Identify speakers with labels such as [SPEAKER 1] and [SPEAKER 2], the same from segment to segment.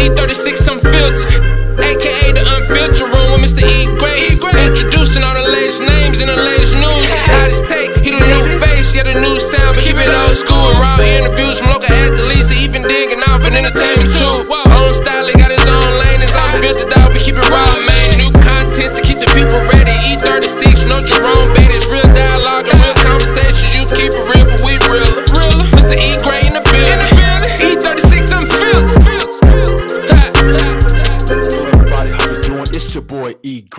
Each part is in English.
[SPEAKER 1] E36 unfiltered. AKA the unfiltered room with Mr. E. Gray. Introducing all the latest names and the latest news. Hottest take, he the new face, yeah, the new sound, but keep it old school and raw interviews from local athletes, even digging off and entertainment too. Own style, he got his own lane, it's unfiltered out, we keep it raw, man. New content to keep the people ready. E36, no Jerome Bettis, real dialogue and real conversations. You keep it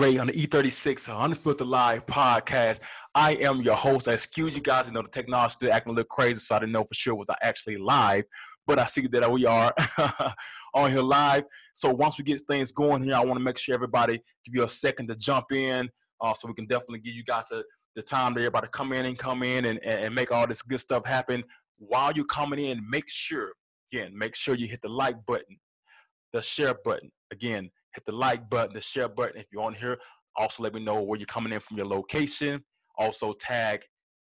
[SPEAKER 1] Gray
[SPEAKER 2] on the E36 Unfiltered Live podcast. I am your host. I excuse you guys. You know the technology still acting a little crazy, so I didn't know for sure was I actually live. But I see that we are on here live. So once we get things going here, I want to make sure everybody give you a second to jump in, uh, so we can definitely give you guys a, the time to everybody come in and come in and, and make all this good stuff happen. While you're coming in, make sure again, make sure you hit the like button, the share button. Again, hit the like button, the share button. If you're on here, also let me know where you're coming in from your location. Also tag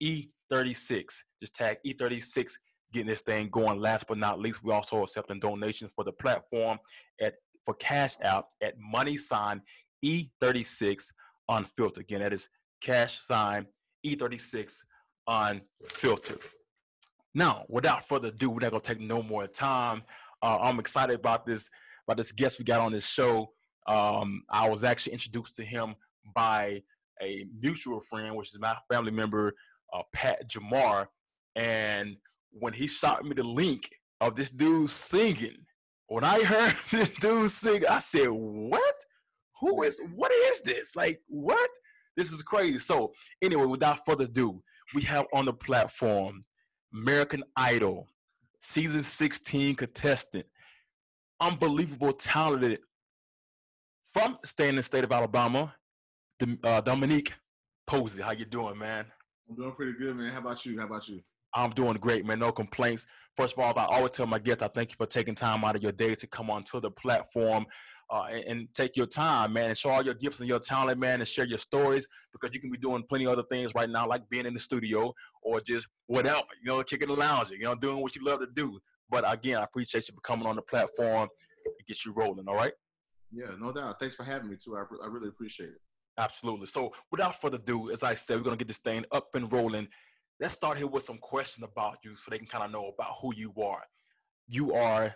[SPEAKER 2] E36. Just tag E36, getting this thing going. Last but not least, we also accepting donations for the platform at for Cash App at money sign E36 unfiltered. Again, that is cash sign E36 unfiltered. Now, without further ado, we're not gonna take no more time. Uh, I'm excited about this about this guest we got on this show. Um, I was actually introduced to him by a mutual friend, which is my family member, uh, Pat Jamar. And when he shot me the link of this dude singing, when I heard this dude sing, I said, "What? Who is? What is this? Like, what? This is crazy." So, anyway, without further ado, we have on the platform American Idol season 16 contestant, unbelievable talented from staying in the state of Alabama, uh, Dominique Posey. How you doing, man?
[SPEAKER 3] I'm doing pretty good, man. How about you? How about you?
[SPEAKER 2] I'm doing great, man. No complaints. First of all, I always tell my guests, I thank you for taking time out of your day to come onto the platform uh, and, and take your time, man, and show all your gifts and your talent, man, and share your stories because you can be doing plenty of other things right now, like being in the studio or just whatever, you know, kicking the lounge, you know, doing what you love to do. But again, I appreciate you for coming on the platform. It gets you rolling, all right?
[SPEAKER 3] Yeah, no doubt. Thanks for having me too. I, I really appreciate it.
[SPEAKER 2] Absolutely. So, without further ado, as I said, we're gonna get this thing up and rolling. Let's start here with some questions about you, so they can kind of know about who you are. You are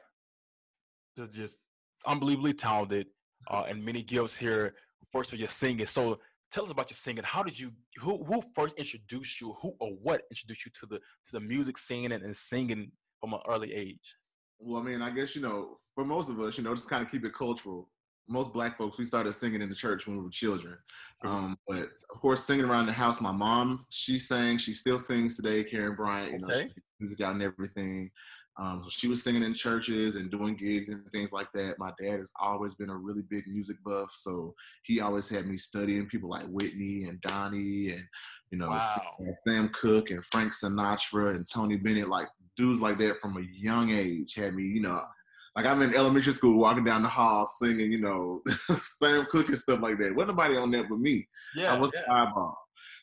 [SPEAKER 2] just- just unbelievably talented, uh, and many gifts here. First of your singing. So, tell us about your singing. How did you? Who who first introduced you? Who or what introduced you to the to the music scene and, and singing from an early age?
[SPEAKER 3] Well, I mean, I guess you know, for most of us, you know, just kind of keep it cultural. Most black folks, we started singing in the church when we were children. Um, but of course, singing around the house. My mom, she sang. She still sings today. Karen Bryant, you know,
[SPEAKER 2] Okay.
[SPEAKER 3] she gets music out and everything. Um, so she was singing in churches and doing gigs and things like that. My dad has always been a really big music buff, so he always had me studying people like Whitney and Donnie and you know
[SPEAKER 2] Wow.
[SPEAKER 3] Sam Cooke and Frank Sinatra and Tony Bennett, like dudes like that from a young age had me, you know, like I'm in elementary school walking down the hall singing, you know, Sam Cooke and stuff like that. Wasn't nobody on that but me.
[SPEAKER 2] Yeah,
[SPEAKER 3] I was the eyeball.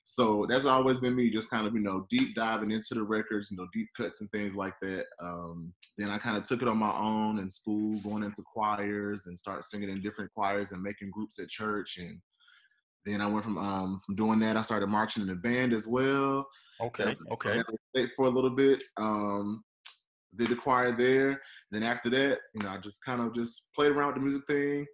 [SPEAKER 3] So that's always been me, just kind of, you know, deep diving into the records, you know, deep cuts and things like that. Um, then I kind of took it on my own in school, going into choirs and start singing in different choirs and making groups at church. And then I went from um, from doing that, I started marching in the band as well.
[SPEAKER 2] Okay, okay.
[SPEAKER 3] State for a little bit. Um, did the choir there. Then after that, you know, I just kind of just played around with the music thing.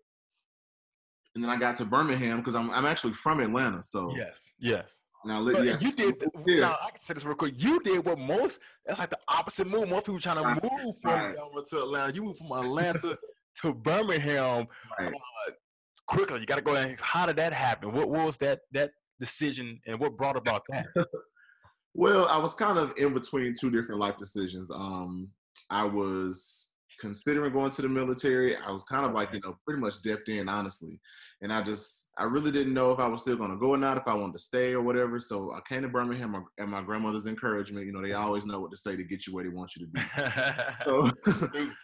[SPEAKER 3] And then I got to Birmingham because I'm I'm actually from Atlanta. So
[SPEAKER 2] Yes, yes.
[SPEAKER 3] now li-
[SPEAKER 2] But
[SPEAKER 3] yes,
[SPEAKER 2] you did.
[SPEAKER 3] yeah.
[SPEAKER 2] Now I can say this real quick. You did what most. That's like the opposite move. Most people trying to
[SPEAKER 3] Right,
[SPEAKER 2] move from
[SPEAKER 3] right.
[SPEAKER 2] Alabama to Atlanta. You moved from Atlanta to Birmingham
[SPEAKER 3] Right.
[SPEAKER 2] quickly. You got to go. And how did that happen? What, what was that that decision and what brought about that?
[SPEAKER 3] Well, I was kind of in between two different life decisions. Um, I was considering going to the military. I was kind of like, you know, pretty much dipped in, honestly. And I just, I really didn't know if I was still going to go or not, if I wanted to stay or whatever. So I came to Birmingham at my grandmother's encouragement. You know, they always know what to say to get you where they want you to be. So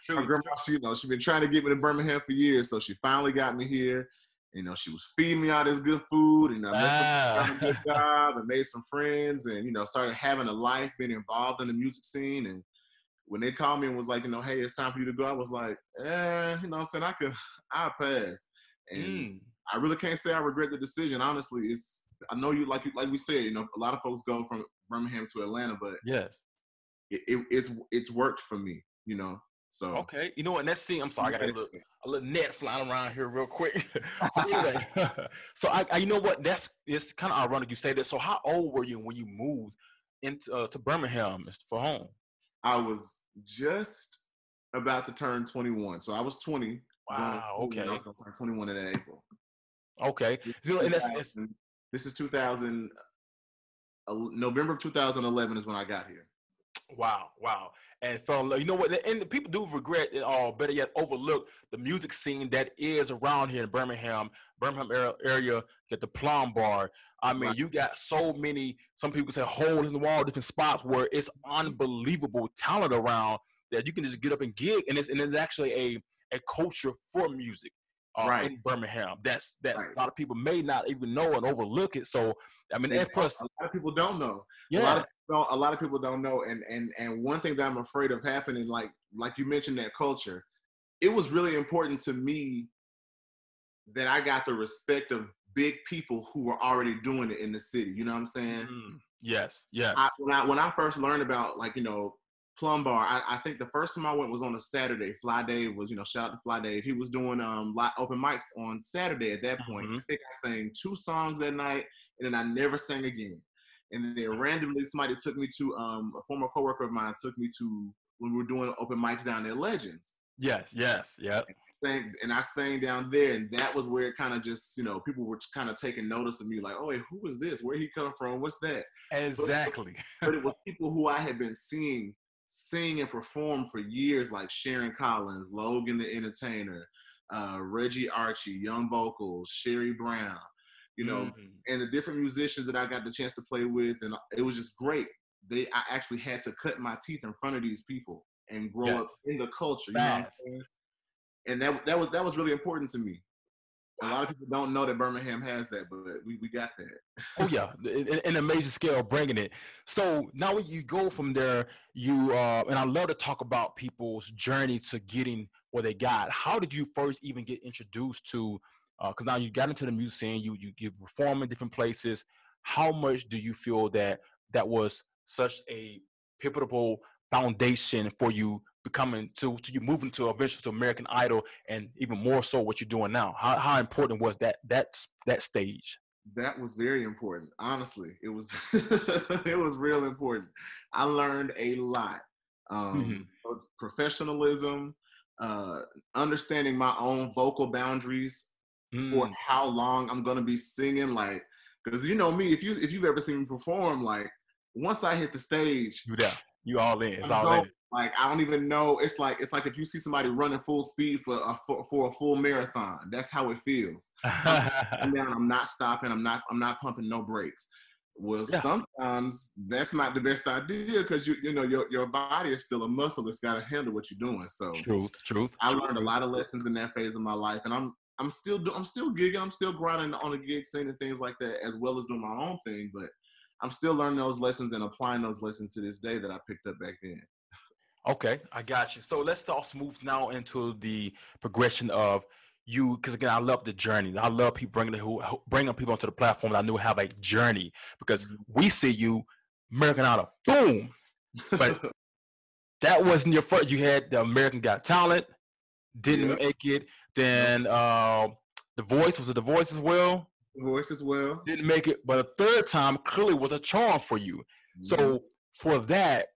[SPEAKER 3] my grandma, she, you know, she's been trying to get me to Birmingham for years, so she finally got me here. You know, she was feeding me all this good food, and I found a good job and made some friends, and you know, started having a life, being involved in the music scene, and when they called me and was like, you know, hey, it's time for you to go, I was like, eh, you know, what I'm saying I could, I pass, and
[SPEAKER 2] Mm.
[SPEAKER 3] I really can't say I regret the decision. Honestly, it's I know you like you like we said, you know, a lot of folks go from Birmingham to Atlanta, but
[SPEAKER 2] Yes.
[SPEAKER 3] it, it, it's it's worked for me, you know. So
[SPEAKER 2] Okay. You know what? Let's see. I'm sorry. I got a little, a little net flying around here real quick. so, I, I, you know what? That's it's kind of ironic you say that. So how old were you when you moved into uh, to Birmingham Mr. for home?
[SPEAKER 3] I was just about to turn 21. So I was 20.
[SPEAKER 2] Wow, okay.
[SPEAKER 3] I was going to turn 21 in April.
[SPEAKER 2] Okay. So, and that's,
[SPEAKER 3] 2000 this is 2000. uh, November of 2011 is when I got here.
[SPEAKER 2] Wow, wow. And fell in love. You know what? And people do regret it all, better yet, overlook the music scene that is around here in Birmingham, Birmingham area, get the Plum Bar. I mean,
[SPEAKER 3] Right.
[SPEAKER 2] you got so many, some people say holes in the wall, different spots where it's unbelievable talent around that you can just get up and gig. And it's, and it's actually a, a culture for music. Uh,
[SPEAKER 3] Right.
[SPEAKER 2] in Birmingham, that's that's
[SPEAKER 3] Right.
[SPEAKER 2] a lot of people may not even know and overlook it. So, I mean,
[SPEAKER 3] and
[SPEAKER 2] plus,
[SPEAKER 3] a lot of people don't know.
[SPEAKER 2] yeah,
[SPEAKER 3] A lot of don't, a lot of people don't know. And and and one thing that I'm afraid of happening, like like you mentioned that culture, it was really important to me that I got the respect of big people who were already doing it in the city. You know what I'm saying?
[SPEAKER 2] Mm, yes, yes.
[SPEAKER 3] I, when I when I first learned about like you know Plum Bar, I, I think the first time I went was on a Saturday. Fly Dave was you know shout out to Fly Dave. He was doing um open mics on Saturday. At that point,
[SPEAKER 2] Mhm.
[SPEAKER 3] I think I sang two songs that night, and then I never sang again. And then randomly somebody took me to um a former coworker of mine took me to when we were doing open mics down there, Legends.
[SPEAKER 2] Yes, yes, yep.
[SPEAKER 3] Sang and I sang down there, and that was where it kind of just you know people were kind of taking notice of me, like, oh, wait, who is this? Where he come from? What's that?
[SPEAKER 2] Exactly.
[SPEAKER 3] but it was people who I had been seeing sing and perform for years, like Sharon Collins, Logan the Entertainer, uh, Reggie Archie, Young Vocals, Sherry Brown, you know,
[SPEAKER 2] Mhm.
[SPEAKER 3] and the different musicians that I got the chance to play with, and it was just great. They, I actually had to cut my teeth in front of these people and grow
[SPEAKER 2] Yes.
[SPEAKER 3] up in the culture. You know And that that was that was really important to me. A lot of people don't know that Birmingham has that, but we, we got that.
[SPEAKER 2] oh yeah, in, in a major scale, bringing it. So now you go from there, you uh, and I love to talk about people's journey to getting what they got. How did you first even get introduced to? Because now you got into the music scene, you you you perform in different places. How much do you feel that that was such a pivotal foundation for you becoming to, to you moving to eventually to American Idol and even more so what you're doing now? How how important was that that that stage?
[SPEAKER 3] that was very important honestly it was it was real important i learned a lot um
[SPEAKER 2] Mhm.
[SPEAKER 3] professionalism uh understanding my own vocal boundaries for
[SPEAKER 2] Mm.
[SPEAKER 3] how long i'm gonna be singing like because you know me if you if you've ever seen me perform like once i hit the stage
[SPEAKER 2] You there. You all in. It's
[SPEAKER 3] I'm
[SPEAKER 2] all in.
[SPEAKER 3] like I don't even know. It's like it's like if you see somebody running full speed for a for, for a full marathon. That's how it feels. I'm down. I'm not stopping. I'm not. I'm not pumping no brakes. Well,
[SPEAKER 2] Yeah.
[SPEAKER 3] sometimes that's not the best idea because you you know your your body is still a muscle that's got to handle what you're doing. So
[SPEAKER 2] truth, truth.
[SPEAKER 3] I learned a lot of lessons in that phase of my life, and I'm I'm still do, I'm still gigging. I'm still grinding on a gig scene and things like that, as well as doing my own thing. But I'm still learning those lessons and applying those lessons to this day that I picked up back then.
[SPEAKER 2] Okay, I got you. So let's start smooth now into the progression of you, because again, I love the journey. I love people bringing who bringing people onto the platform that I knew have a journey because
[SPEAKER 3] Mhm.
[SPEAKER 2] we see you, American Idol, boom. But that wasn't your first. You had the American Got Talent, didn't
[SPEAKER 3] Yep.
[SPEAKER 2] make it. Then uh, the Voice was it the Voice as well?
[SPEAKER 3] Voice as well.
[SPEAKER 2] Didn't make it, but a third time clearly was a charm for you. So for that,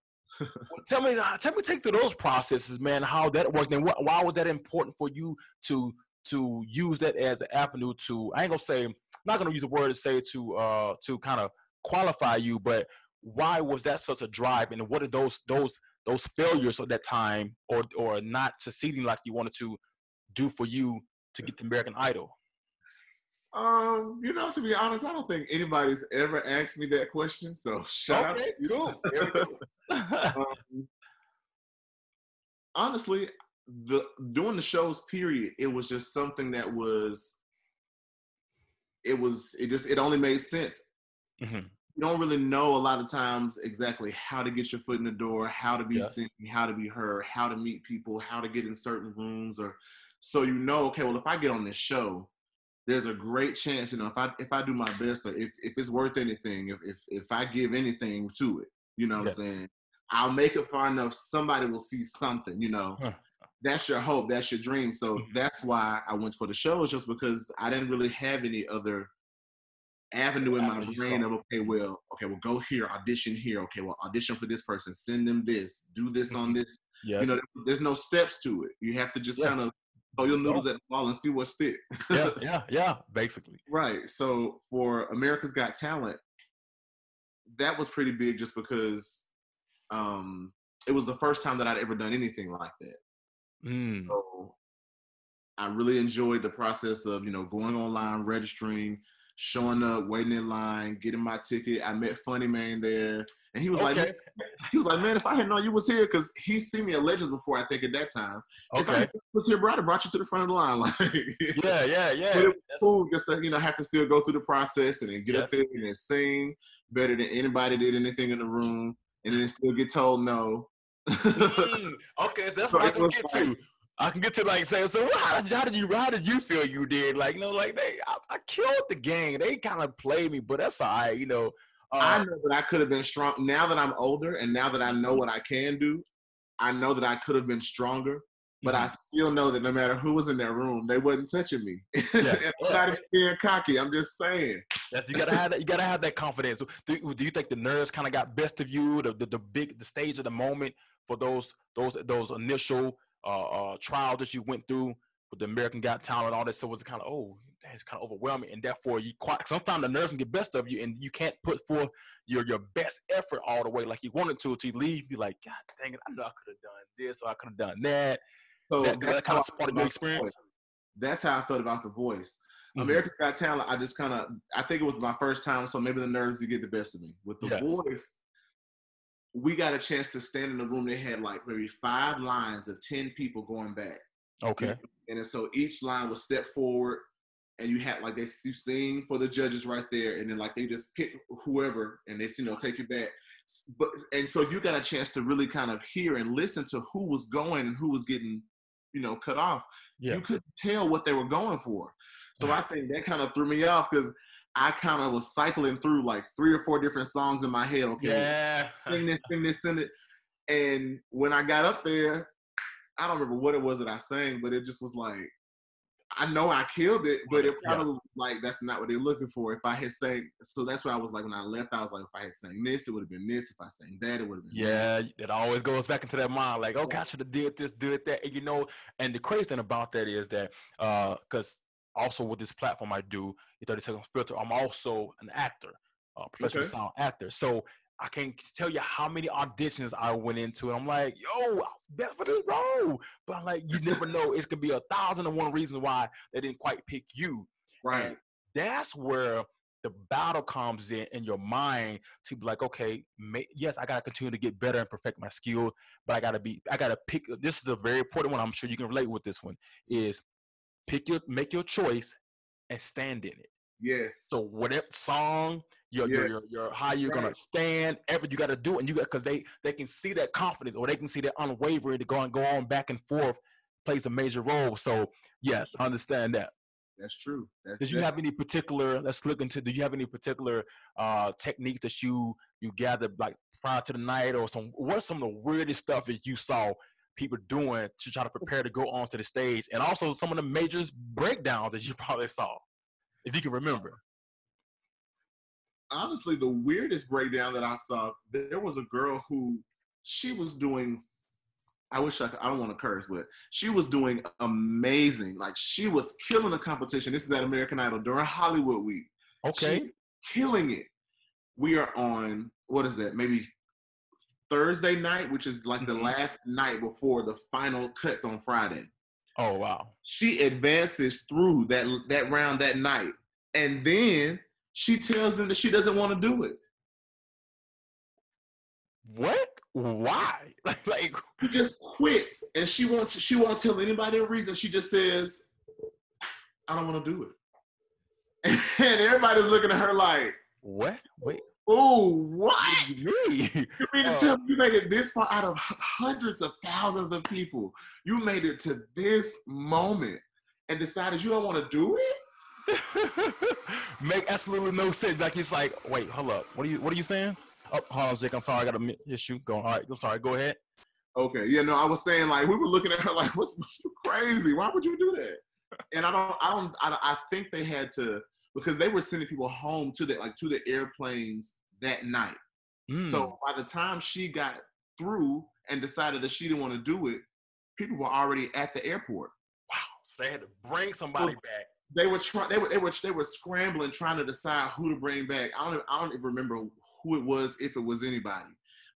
[SPEAKER 2] tell me, uh, tell me, take through those processes, man. How that worked, and wh- why was that important for you to to use that as an avenue to? I ain't gonna say, I'm not gonna use a word to say to uh to kind of qualify you, but why was that such a drive, and what are those those those failures of that time, or or not succeeding like you wanted to do for you to get to American Idol?
[SPEAKER 3] Um, you know, to be honest, I don't think anybody's ever asked me that question. So shout out. To you.
[SPEAKER 2] cool. There.
[SPEAKER 3] Um, honestly, the doing the shows, period, it was just something that was. It was. It just. It only made sense.
[SPEAKER 2] Mhm.
[SPEAKER 3] you don't really know a lot of times exactly how to get your foot in the door, how to be
[SPEAKER 2] Yeah.
[SPEAKER 3] seen, how to be heard, how to meet people, how to get in certain rooms, or so you know, okay, well, if I get on this show, there's a great chance, you know, if I if I do my best or if, if it's worth anything, if, if if I give anything to it, you know what I'm saying, I'll make it far enough somebody will see something, you know.
[SPEAKER 2] Huh.
[SPEAKER 3] That's your hope, that's your dream. So
[SPEAKER 2] Mhm.
[SPEAKER 3] that's why I went for the show, is just because I didn't really have any other avenue in my brain of okay, well, okay, well, go here, audition here. Okay, well, audition for this person, send them this, do this on this.
[SPEAKER 2] Yes.
[SPEAKER 3] You know, there's no steps to it. You have to just
[SPEAKER 2] Yeah.
[SPEAKER 3] kind of throw your noodles at the wall and see what stick.
[SPEAKER 2] yeah, yeah, yeah. Basically.
[SPEAKER 3] right. So for America's Got Talent, that was pretty big just because um, it was the first time that I'd ever done anything like that.
[SPEAKER 2] Mm.
[SPEAKER 3] So I really enjoyed the process of, you know, going online, registering, showing up, waiting in line, getting my ticket. I met Funny Man there. And he was like,
[SPEAKER 2] Okay.
[SPEAKER 3] he was like, man, if I had known you was here, because he's seen me at Legends before, I think at that time. If I
[SPEAKER 2] Okay.
[SPEAKER 3] was here, bro, I'd brought you to the front of the line. Like,
[SPEAKER 2] Yeah, yeah, yeah.
[SPEAKER 3] But it was
[SPEAKER 2] That's-
[SPEAKER 3] cool just to, you know, have to still go through the process and then get up there and then sing better than anybody did anything in the room and then still get told no.
[SPEAKER 2] Mm, okay, so that's
[SPEAKER 3] So
[SPEAKER 2] what I can get
[SPEAKER 3] like-
[SPEAKER 2] to. I can get to like saying, so how did, how did you how did you feel you did? Like, you know, like they I, I killed the game. They kind of played me, but that's all right, you know.
[SPEAKER 3] I
[SPEAKER 2] Uh,
[SPEAKER 3] know that I could have been strong. Now that I'm older and now that I know what I can do, I know that I could have been stronger. But I still know that no matter who was in that room, they wasn't touching me. and I'm
[SPEAKER 2] Yeah.
[SPEAKER 3] not even being cocky. I'm just saying.
[SPEAKER 2] That's, you gotta have that. You gotta have that confidence. Do, do you think the nerves kind of got best of you? The, the the big the stage of the moment for those those those initial uh, uh trials that you went through with the American Got Talent and all that. So it was kind of oh, it's kind of overwhelming, and therefore you quite sometimes the nerves can get best of you, and you can't put forth your your best effort all the way like you wanted to. To you leave, be like, God dang it, I know I could have done this or I could have done that.
[SPEAKER 3] So
[SPEAKER 2] that,
[SPEAKER 3] that's
[SPEAKER 2] that kind of
[SPEAKER 3] felt
[SPEAKER 2] part of
[SPEAKER 3] about
[SPEAKER 2] your
[SPEAKER 3] the
[SPEAKER 2] experience.
[SPEAKER 3] voice. That's how I felt about the voice.
[SPEAKER 2] Mhm.
[SPEAKER 3] America's Got Talent, I just kind of, I think it was my first time, so maybe the nerves did get the best of me. With the
[SPEAKER 2] Yeah.
[SPEAKER 3] voice, we got a chance to stand in the room. They had like maybe five lines of 10 people going back.
[SPEAKER 2] Okay.
[SPEAKER 3] And so each line was step forward, and you had like they you sing for the judges right there, and then like they just pick whoever, and they you know take you back. But and so you got a chance to really kind of hear and listen to who was going and who was getting, you know, cut off.
[SPEAKER 2] Yeah.
[SPEAKER 3] You couldn't tell what they were going for. So I think that kind of threw me off because I kind of was cycling through like three or four different songs in my head. Okay,
[SPEAKER 2] Yeah.
[SPEAKER 3] sing this, sing this, sing it. And when I got up there, I don't remember what it was that I sang, but it just was like, I know I killed it, but it probably was like that's not what they're looking for. If I had sang, so that's what I was like when I left. I was like, if I had sang this, it would have been this. If I sang that, it would have been that.
[SPEAKER 2] Yeah, it always goes back into that mind, like, oh, I should have did this, did that, and you know. And the crazy thing about that is that, uh, because also with this platform I do, the Thirty Second Filter, I'm also an actor, a professional
[SPEAKER 3] Okay.
[SPEAKER 2] sound actor. So I can't tell you how many auditions I went into, and I'm like, yo, I best for this role, but I'm like, you never know. It's gonna be a thousand and one reasons why they didn't quite pick you.
[SPEAKER 3] Right.
[SPEAKER 2] That's where the battle comes in in your mind to be like, okay, ma- yes, I gotta continue to get better and perfect my skill, but I gotta be, I gotta pick. This is a very important one. I'm sure you can relate with this one. Is pick your, make your choice, and stand in it.
[SPEAKER 3] Yes.
[SPEAKER 2] So whatever song, your your, your your how you're gonna stand, ever you got to do, it, and you got because they they can see that confidence or they can see that unwavering to go and go on back and forth plays a major role. So yes, I understand that.
[SPEAKER 3] that's true. That's,
[SPEAKER 2] Did you
[SPEAKER 3] that's-
[SPEAKER 2] have any particular? Let's look into. Do you have any particular uh techniques that you you gathered like prior to the night, or some? What's some of the weirdest stuff that you saw people doing to try to prepare to go onto the stage, and also some of the major breakdowns that you probably saw, if you can remember.
[SPEAKER 3] honestly the weirdest breakdown that I saw, there was a girl who she was doing. I wish I could, I don't want to curse, but she was doing amazing. Like she was killing the competition. This is at American Idol during Hollywood Week.
[SPEAKER 2] Okay.
[SPEAKER 3] She's killing it. We are on what is that? Maybe Thursday night, which is like the
[SPEAKER 2] Mhm.
[SPEAKER 3] last night before the final cuts on Friday.
[SPEAKER 2] Oh wow.
[SPEAKER 3] She advances through that that round that night, and then she tells them that she doesn't want to do it.
[SPEAKER 2] What? Why? like, like
[SPEAKER 3] She just quits, and she won't. She won't tell anybody a reason. She just says, "I don't want to do it," and everybody's looking at her like,
[SPEAKER 2] what? Wait.
[SPEAKER 3] Oh, what?
[SPEAKER 2] Me?
[SPEAKER 3] You mean to
[SPEAKER 2] Uh,
[SPEAKER 3] tell me you made it this far out of hundreds of thousands of people? You made it to this moment and decided you don't want to do it?
[SPEAKER 2] Make absolutely no sense. Like it's like, wait, hold up. What are you what are you saying? Oh, hold on, Jake. I'm sorry, I got a issue. Go. All right, I'm sorry. Go ahead.
[SPEAKER 3] Okay, yeah, no, I was saying like we were looking at her like, what's you crazy? Why would you do that? And I don't, I don't, I, I think they had to because they were sending people home to the like to the airplanes that night.
[SPEAKER 2] Mm.
[SPEAKER 3] So by the time she got through and decided that she didn't want to do it, people were already at the airport.
[SPEAKER 2] wow. So they had to bring somebody back.
[SPEAKER 3] They were trying, they were, they were, they were scrambling trying to decide who to bring back. I don't, I don't even remember who it was, if it was anybody.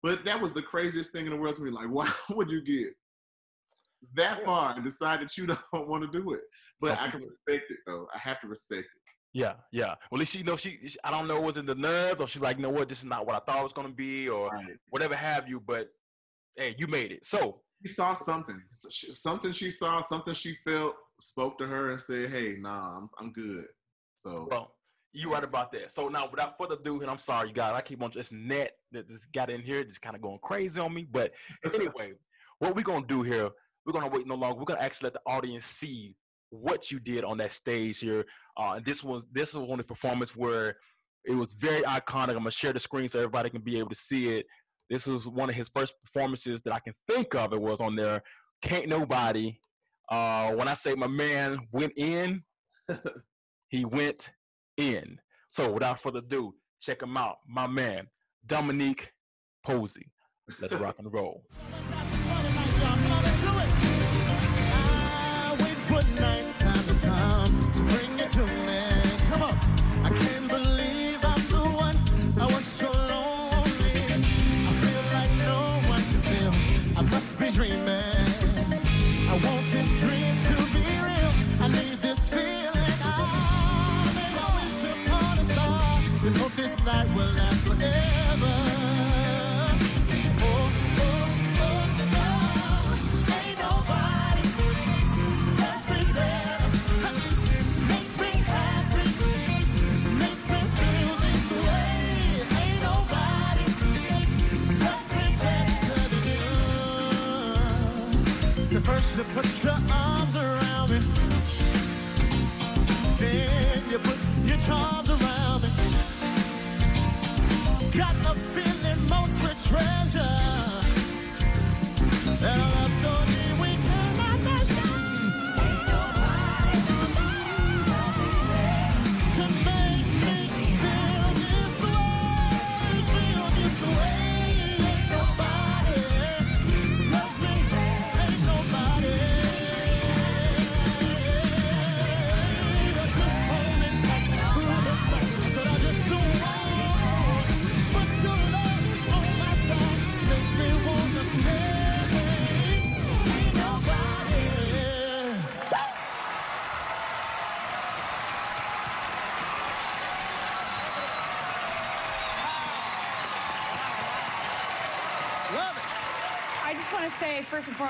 [SPEAKER 3] But that was the craziest thing in the world to me. Like, why would you get that far and decide that you don't want to do it? But I can respect it though. I have to respect it.
[SPEAKER 2] Yeah, yeah. Well, at least she you know she, she- I don't know was it the nerves or she's like, you know what, this is not what I thought it was gonna be or
[SPEAKER 3] Right.
[SPEAKER 2] whatever have you. But hey, you made it. So
[SPEAKER 3] She saw something, something she saw, something she felt, spoke to her and said, "Hey, nah, I'm, I'm good." So
[SPEAKER 2] Well, you right about that. So now, without further ado, and I'm sorry, you guys, I keep on just net that just got in here, just kind of going crazy on me. But anyway, what we're gonna do here, we're gonna wait no longer. We're gonna actually let the audience see what you did on that stage here. Uh, and this was this was one of the performance where it was very iconic. I'm gonna share the screen so everybody can be able to see it. This was one of his first performances that I can think of. It was on there. Can't nobody. Uh, when I say my man went in, he went in. So without further ado, check him out, my man, Dominique Posey. Let's rock and roll.
[SPEAKER 4] you put your arms around me. Then you put your charms around me. Got a feeling most treasure.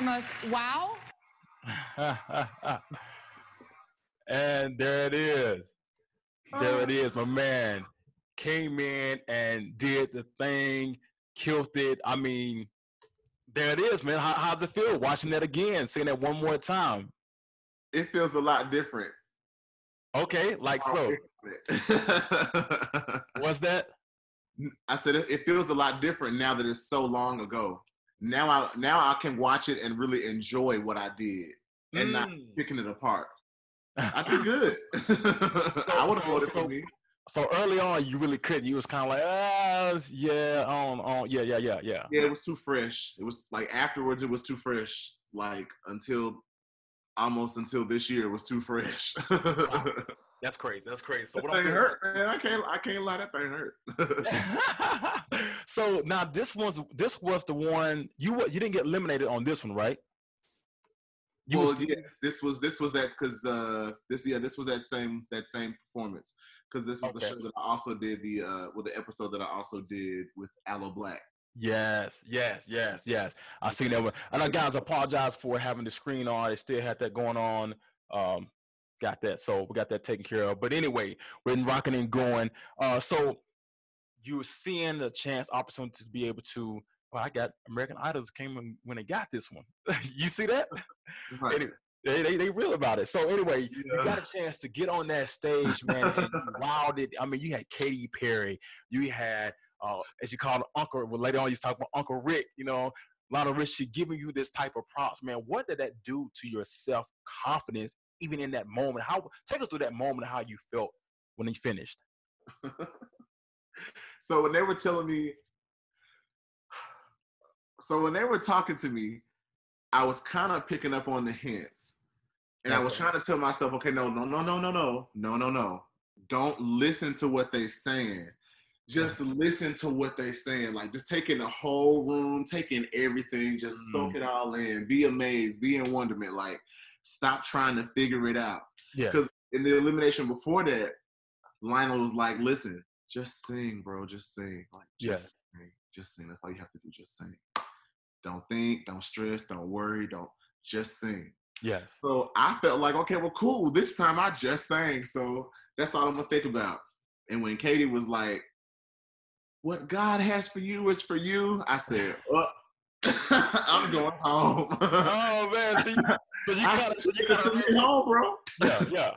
[SPEAKER 5] First and foremost, wow.
[SPEAKER 2] and there it is. There it is, my man. Came in and did the thing, killed it. I mean, there it is, man. How, how's it feel watching that again, seeing that one more time?
[SPEAKER 3] it feels a lot different.
[SPEAKER 2] Okay, like so. What's that?
[SPEAKER 3] I said it, it feels a lot different now that it's so long ago. Now I now I can watch it and really enjoy what I did and not
[SPEAKER 2] Mm.
[SPEAKER 3] picking it apart. I did good. I would have voted
[SPEAKER 2] so-
[SPEAKER 3] for me.
[SPEAKER 2] So early on, you really couldn't. You was kind of like, ah, yeah, on, on, yeah, yeah, yeah, yeah.
[SPEAKER 3] Yeah, it was too fresh. It was like afterwards, it was too fresh. Like until almost until this year, it was too fresh. that
[SPEAKER 2] That's crazy. That's crazy. So what I'm
[SPEAKER 3] hurt, man. I can't. I can't lie. That thing hurt.
[SPEAKER 2] So now this was this was the one you you didn't get eliminated on this one, right? You
[SPEAKER 3] well,
[SPEAKER 2] was-
[SPEAKER 3] yes, this was this was that because uh, this yeah this was that same that same performance because this was the show that I also did the uh with the episode that I also did with Aloe Blacc.
[SPEAKER 2] Yes, yes, yes, yes. I seen that one. And I guys apologize for having the screen on. I still had that going on. Um, got that. So we got that taken care of. But anyway, we're rocking and going. Uh, so you're seeing a chance, opportunity to be able to. Well, I got American Idols came when, when they got this one. you see that?
[SPEAKER 3] Right.
[SPEAKER 2] Any- They, they they real about it. So anyway, you got a chance to get on that stage, man, and you wowed it. I mean, you had Katy Perry, you had uh, as you call it, Uncle. Well, later on, you talk about Uncle Rick. You know, Lionel Richie giving you this type of props, man. What did that do to your self confidence, even in that moment? How take us through that moment, how you felt when you finished.
[SPEAKER 3] so when they were telling me, so when they were talking to me, I was kind of picking up on the hints, and I was trying to tell myself, okay, no, no, no, no, no, no, no, no, no, don't listen to what they're saying. Just listen to what they're saying. Like just taking the whole room, taking everything, just soak mm. it all in. Be amazed, be in wonderment. Like stop trying to figure it out.
[SPEAKER 2] Yeah.
[SPEAKER 3] Because in the elimination before that, Lionel was like, "Listen, just sing, bro. Just sing. Like,
[SPEAKER 2] Yeah.
[SPEAKER 3] just sing. Just sing. That's all you have to do. Just sing. Don't think. Don't stress. Don't worry. Don't. Just sing."
[SPEAKER 2] Yes.
[SPEAKER 3] So I felt like, okay, well, cool. This time I just sang, so that's all I'm gonna think about. And when Katy was like, "What God has for you is for you," I said, "Uh, I'm going home."
[SPEAKER 2] Oh man, so you
[SPEAKER 3] I
[SPEAKER 2] kind of, so you kind
[SPEAKER 3] "Send me home, bro.
[SPEAKER 2] yeah, yeah.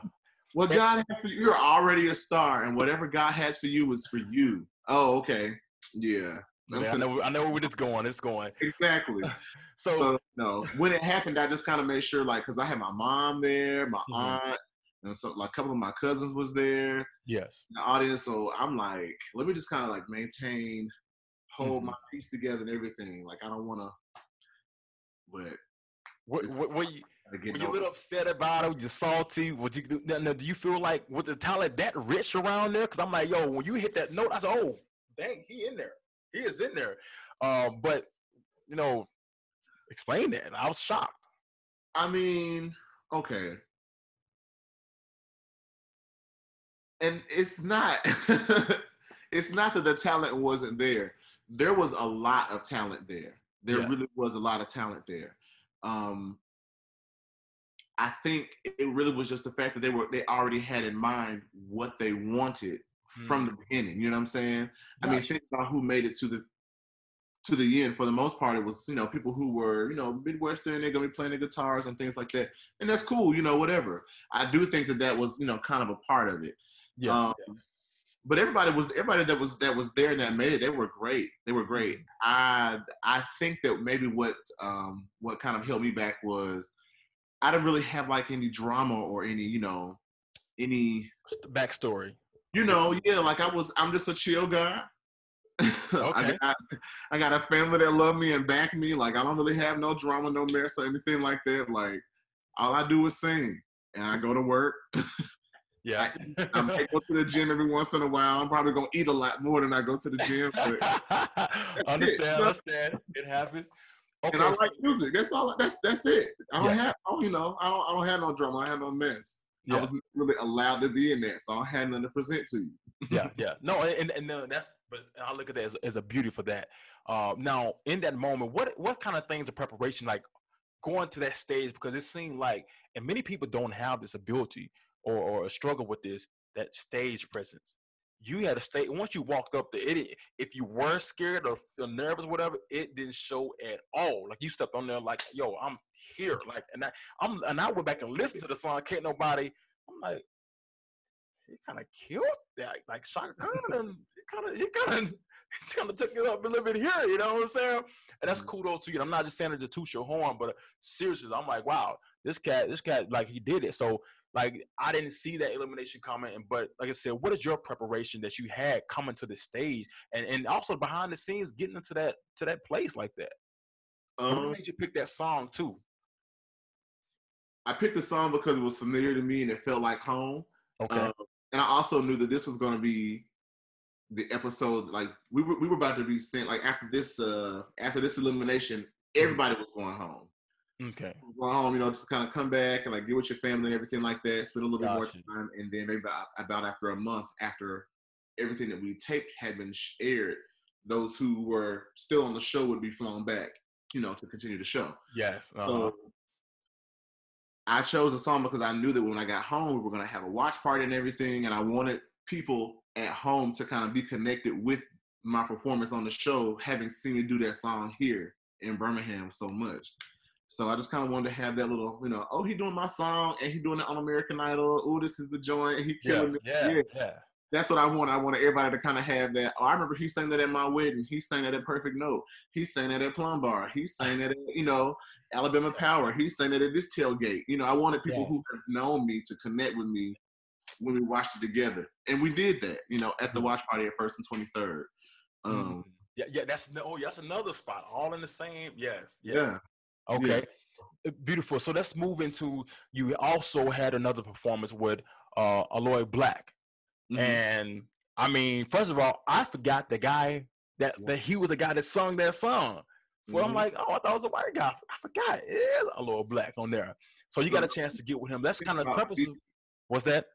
[SPEAKER 3] What God has for you, you're already a star, and whatever God has for you is for you. Oh, okay. Yeah.
[SPEAKER 2] Yeah, I know, I know where this going. It's going.
[SPEAKER 3] exactly.
[SPEAKER 2] So,
[SPEAKER 3] So no, when it happened, I just kind of made sure, like, because I had my mom there, my
[SPEAKER 2] Mhm.
[SPEAKER 3] aunt, and so like a couple of my cousins was there,
[SPEAKER 2] yes,
[SPEAKER 3] the audience. So I'm like, let me just kind of like maintain, hold
[SPEAKER 2] Mhm.
[SPEAKER 3] my piece together and everything. Like I don't want to, but
[SPEAKER 2] what, what, what you, were you a little upset about it? Were you salty? Would you do? Now, now, do you feel like with the talent that rich around there? Because I'm like, yo, when you hit that note, I said, oh, dang, he in there. He is in there. Um, but you know, explain that. I was shocked.
[SPEAKER 3] I mean, okay. And it's not it's not that the talent wasn't there. There was a lot of talent there. There
[SPEAKER 2] Yeah.
[SPEAKER 3] really was a lot of talent there. Um I think it really was just the fact that they were they already had in mind what they wanted from the beginning. You know what I'm saying? I mean, think about who made it to the to the end. For the most part, it was you know people who were you know midwestern. They're gonna be playing the guitars and things like that, and that's cool. You know, whatever. I do think that that was you know kind of a part of it.
[SPEAKER 2] Yeah,
[SPEAKER 3] Um, But everybody was everybody that was that was there and that made it. They were great. They were great. I I think that maybe what um what kind of held me back was I didn't really have like any drama or any you know any
[SPEAKER 2] backstory.
[SPEAKER 3] you know, yeah, like I was, I'm just a chill guy.
[SPEAKER 2] Okay.
[SPEAKER 3] I, got, I got a family that love me and back me. Like I don't really have no drama, no mess or anything like that. Like all I do is sing and I go to work.
[SPEAKER 2] Yeah.
[SPEAKER 3] I might go to the gym every once in a while. I'm probably gonna eat a lot more than I go to the gym. But,
[SPEAKER 2] understand, understand. It happens. Okay.
[SPEAKER 3] and I like music. That's all. That's that's it. I don't
[SPEAKER 2] Yeah.
[SPEAKER 3] have. Oh, you know, I don't, I don't have no drama. I have no mess.
[SPEAKER 2] Yeah.
[SPEAKER 3] I was really allowed to be in that, so I had nothing to present to you.
[SPEAKER 2] yeah, yeah. No, and and no, that's but I look at that as, as a beauty for that. Uh, now, in that moment, what what kind of things of preparation like going to that stage? Because it seemed like, and many people don't have this ability or or struggle with this that stage presence. You had to stay once you walked up there. It, if you were scared or feel nervous, or whatever, it didn't show at all. Like you stepped on there, like yo, I'm here. Like, and I, I'm and I went back and listened to the song. Can't nobody. I'm like, he kind of killed that. Like Chaka Khan, kind of he kind of he kind of took it up a little bit here. You know what I'm saying? And that's kudos to you. I'm not just saying it to toot your horn, but uh, seriously, I'm like, wow, this cat, this cat, like he did it. So like I didn't see that elimination coming, and but like I said, what is your preparation that you had coming to the stage, and and also behind the scenes getting into that to that place like that?
[SPEAKER 3] Um,
[SPEAKER 2] what made you pick that song too?
[SPEAKER 3] I picked the song because it was familiar to me and it felt like home.
[SPEAKER 2] Okay,
[SPEAKER 3] Um, and I also knew that this was going to be the episode. Like we were, we were about to be sent. Like after this, uh, after this elimination, everybody was going home.
[SPEAKER 2] Okay,
[SPEAKER 3] Going home, you know, just kind of come back and like get with your family and everything like that. Spend a little bit more time, and then maybe about, about after a month after everything that we taped had been aired, those who were still on the show would be flown back. You know, to continue the show.
[SPEAKER 2] yes, uh-huh.
[SPEAKER 3] So I chose the song because I knew that when I got home, we were going to have a watch party and everything, and I wanted people at home to kind of be connected with my performance on the show, having seen me do that song here in Birmingham so much. So I just kind of wanted to have that little, you know, oh, he doing my song and he doing it on American Idol. Oh, this is the joint. He
[SPEAKER 2] Yeah,
[SPEAKER 3] killing it.
[SPEAKER 2] yeah, yeah.
[SPEAKER 3] That's what I want. I wanted everybody to kind of have that. Oh, I remember he sang that at my wedding. He sang that at Perfect Note. He sang that at Plum Bar. He sang that at, you know, Alabama Power. He sang that at this tailgate. You know, I wanted people who have known me to connect with me when we watched it together. And we did that, you know, at the watch party at First and 23rd. Um,
[SPEAKER 2] Yeah, yeah, that's no, oh, that's another spot. All in the same. Yes, yes.
[SPEAKER 3] yeah.
[SPEAKER 2] Okay. Uh, Beautiful. So let's move into you also had another performance with uh Aloe Blacc.
[SPEAKER 3] Mhm.
[SPEAKER 2] And I mean, first of all, I forgot the guy that
[SPEAKER 3] Yeah.
[SPEAKER 2] that he was the guy that sung that song. Well, I'm
[SPEAKER 3] Mhm.
[SPEAKER 2] like, oh, I thought it was a white guy. I forgot. It is Aloe Blacc on there. So you got a chance to get with him. That's kind of the purpose of what's that?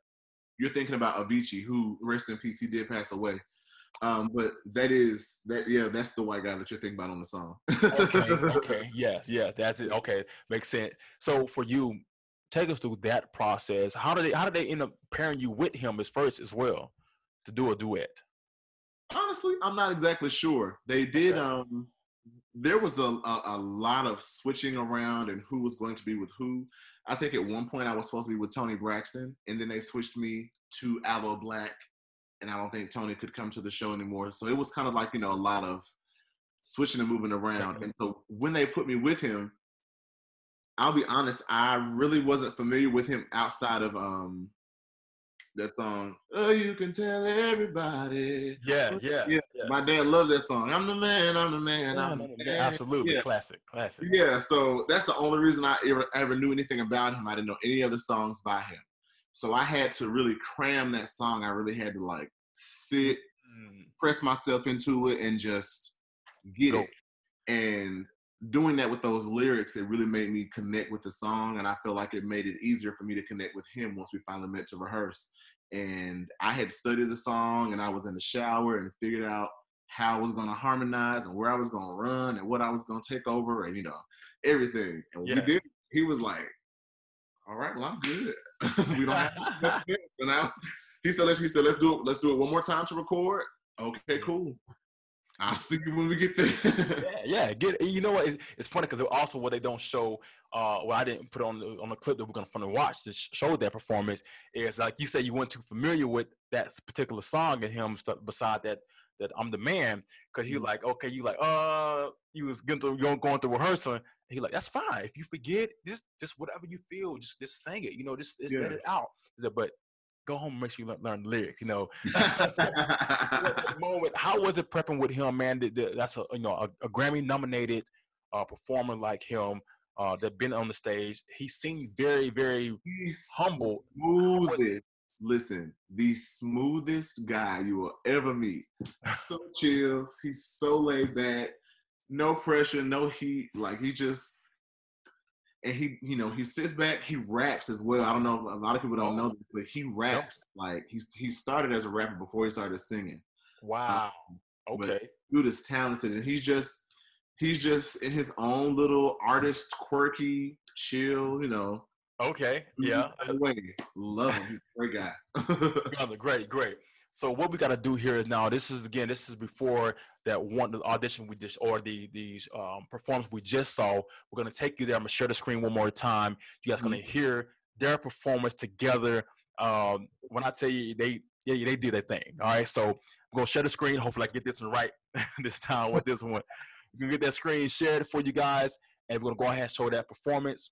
[SPEAKER 3] You're thinking about Avicii, who rest in peace, he did pass away. Um, but that is that yeah, that's the white guy that you're thinking about on the song.
[SPEAKER 2] okay, okay, yes, yes, that's it. Okay, makes sense. So for you, take us through that process. How did they how did they end up pairing you with him as first as well to do a duet?
[SPEAKER 3] Honestly, I'm not exactly sure. They did.
[SPEAKER 2] Okay.
[SPEAKER 3] Um, there was a, a a lot of switching around and who was going to be with who. I think at one point I was supposed to be with Toni Braxton, and then they switched me to Aloe Blacc, and I don't think Toni could come to the show anymore. So it was kind of like you know a lot of switching and moving around. And so when they put me with him, I'll be honest, I really wasn't familiar with him outside of um that song. Oh, you can tell everybody.
[SPEAKER 2] Yeah, yeah,
[SPEAKER 3] Yeah, My dad loved that song. I'm the man. I'm the man.
[SPEAKER 2] Yeah,
[SPEAKER 3] I'm the man.
[SPEAKER 2] absolutely,
[SPEAKER 3] Yeah.
[SPEAKER 2] classic, classic.
[SPEAKER 3] Yeah, so that's the only reason I ever, ever knew anything about him. I didn't know any other songs by him. So I had to really cram that song. I really had to like sit,
[SPEAKER 2] Mm,
[SPEAKER 3] press myself into it, and just get
[SPEAKER 2] Go.
[SPEAKER 3] it. And doing that with those lyrics, it really made me connect with the song. And I feel like it made it easier for me to connect with him once we finally met to rehearse. And I had studied the song and I was in the shower and figured out how I was going to harmonize and where I was going to run and what I was going to take over and, you know, everything. And
[SPEAKER 2] Yeah.
[SPEAKER 3] we did. He was like, all right, well, I'm good. we don't have do this. He said, let's, he said, let's do it. Let's do it one more time to record. Okay, cool. I'll see you when we get there.
[SPEAKER 2] yeah, yeah. Get you know what? It's, it's funny because also what they don't show. Uh, well, I didn't put on the on the clip that we're gonna finna watch to show that performance. Is like you said, you weren't too familiar with that particular song and him. So beside that, that I'm the man, because he was like, okay, you like, uh, you was going through going through rehearsal. And he like, that's fine. If you forget, just just whatever you feel, just just sing it. You know, just, just let it out. He said, but go home and make sure you learn, learn the lyrics. You know. So, moment, how was it prepping with him, man? That- that- That's a you know a, a Grammy nominated uh, performer like him uh, that been on the stage. He seemed very very
[SPEAKER 3] He's
[SPEAKER 2] humble. was
[SPEAKER 3] Smoothest. Listen, the smoothest guy you will ever meet. So chill. He's so laid back. No pressure, no heat. Like he just and he, you know, he sits back. He raps as well. I don't know. A lot of people don't know oh. this, but he raps. Like he's he started as a rapper before he started singing.
[SPEAKER 2] Um, wow.
[SPEAKER 3] but-
[SPEAKER 2] Okay.
[SPEAKER 3] dude is talented and he's just he's just in his own little artist quirky chill you know
[SPEAKER 2] Okay. Yeah.
[SPEAKER 3] By the way love him he's a great guy
[SPEAKER 2] Brother, great, great. So what we got to do here is now. This is again. This is before that one the audition we just or the the um, performance we just saw. We're gonna take you there. I'm gonna share the screen one more time. You guys gonna hear their performance together. Um, when I tell you they yeah they did their thing. All right. So I'm gonna share the screen. Hopefully I get this one right this time with this one. You can get that screen shared for you guys, and we're gonna go ahead and show that performance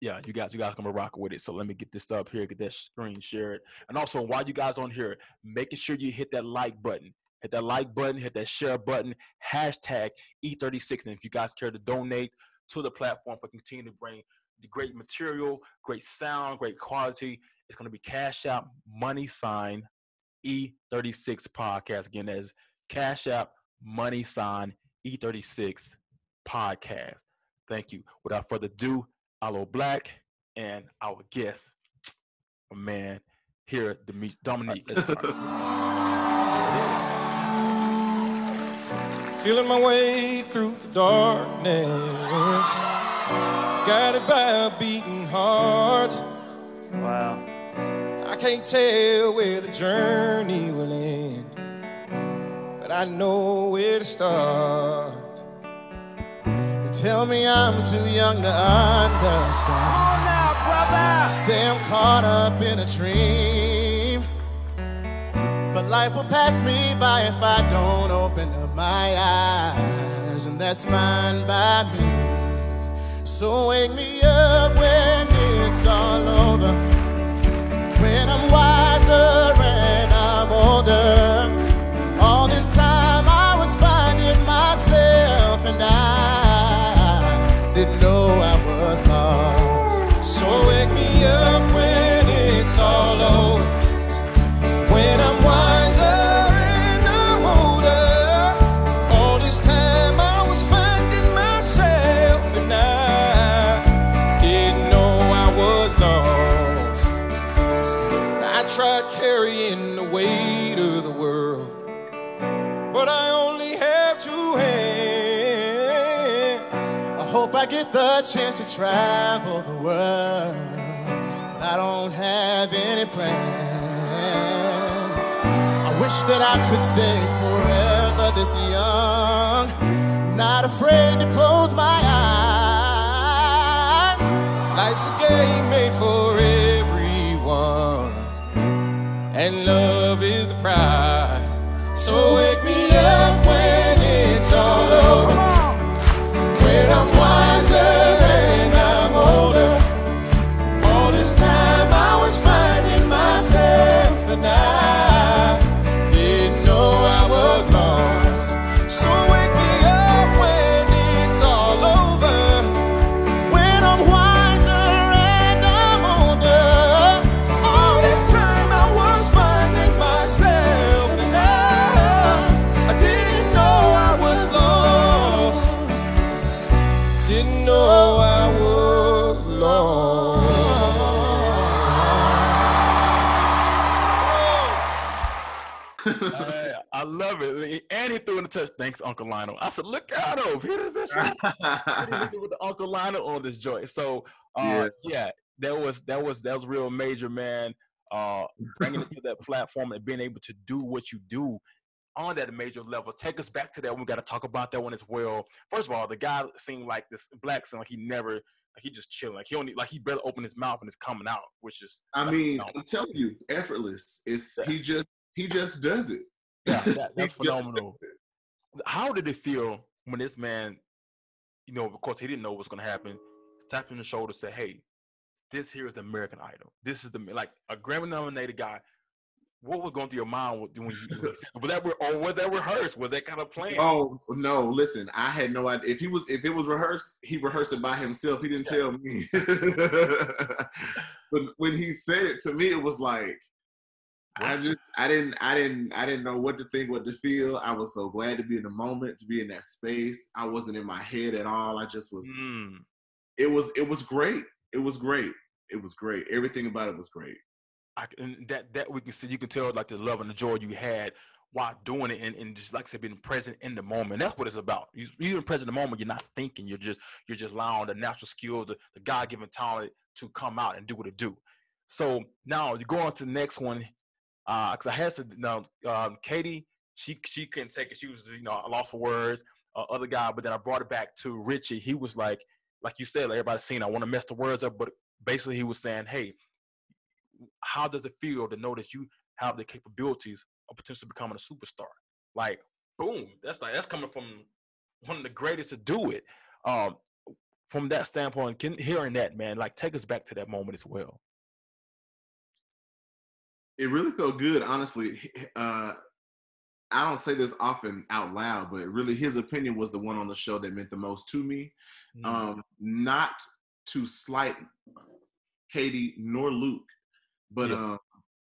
[SPEAKER 2] yeah, you guys, you guys gonna rock with it. So let me get this up here, get that screen shared. And also, while you guys on here, making sure you hit that like button, hit that like button, hit that share button, hashtag E36. And if you guys care to donate to the platform for continuing to bring the great material, great sound, great quality, it's gonna be Cash App Money Sign E36 Podcast. Again, that's Cash App Money Sign E36 Podcast. Thank you. Without further ado, Aloe Blacc and our guest, a man here, Demi- Dominique. Let's.
[SPEAKER 4] Feeling my way through the darkness, guided by a beating heart.
[SPEAKER 6] Wow.
[SPEAKER 4] I can't tell where the journey will end, but I know where to start. Tell me I'm too young to understand. Say I'm caught up in a dream. But life will pass me by if I don't open up my eyes, and that's fine by me. So wake me up when it's all over, when I'm wiser and I'm older. Of the world, but I only have two hands. I hope I get the chance to travel the world, but I don't have any plans. I wish that I could stay forever this young, not afraid to close my eyes. Life's a game made for everyone, and love is the prize. So wake me up And
[SPEAKER 2] he threw in the touch. Thanks, Uncle Lionel. I said, look out over here. This bitch right Hit it with the Uncle Lionel on this joint. So uh, yeah.
[SPEAKER 3] Yeah.
[SPEAKER 2] that was that was that was real major, man. Uh, bringing it to that platform and being able to do what you do on that major level. Take us back to that. We got to talk about that one as well. First of all, the guy seemed like this black seemed like he never like he just chilling. Like he only like he better open his mouth and it's coming out, which is
[SPEAKER 3] I mean. I'm telling you, effortless. It's
[SPEAKER 2] Yeah.
[SPEAKER 3] he just he just does it.
[SPEAKER 2] Yeah, that, that's phenomenal. How did it feel when this man, you know, because he didn't know what's going to happen, tapped him on the shoulder, said, "Hey, this here is American Idol. This is the like a Grammy-nominated guy." What was going through your mind when you was that re- or was that rehearsed? Was that kind of planned?
[SPEAKER 3] Oh no! Listen, I had no idea. If he was, if it was rehearsed, he rehearsed it by himself. He didn't tell me. but when he said it to me, it was like I just, I didn't, I didn't, I didn't know what to think, what to feel. I was so glad to be in the moment, to be in that space. I wasn't in my head at all. I just was.
[SPEAKER 2] Mm,
[SPEAKER 3] It was, it was great. It was great. It was great. Everything about it was great.
[SPEAKER 2] I, and that that we can see, you can tell like the love and the joy you had while doing it, and, and just like I said, being present in the moment. That's what it's about. You, you're present in the moment. You're not thinking. You're just you're just allowing the natural skills, the, the God given talent to come out and do what it do. So now you go on to the next one. Uh, cause I had to know. um, Katy, she she couldn't take it. She was you know lost for words. Uh, other guy, but then I brought it back to Richie. He was like, like you said, like everybody's seen. I want to mess the words up, but basically he was saying, hey, how does it feel to know that you have the capabilities of potentially becoming a superstar? Like, boom, that's like that's coming from one of the greatest to do it. Um, from that standpoint, can, hearing that, man, like take us back to that moment as well.
[SPEAKER 3] It really felt good, honestly. Uh, I don't say this often out loud, but really his opinion was the one on the show that meant the most to me.
[SPEAKER 2] Mm.
[SPEAKER 3] Um, not to slight Katy nor Luke, but
[SPEAKER 2] Yeah.
[SPEAKER 3] um,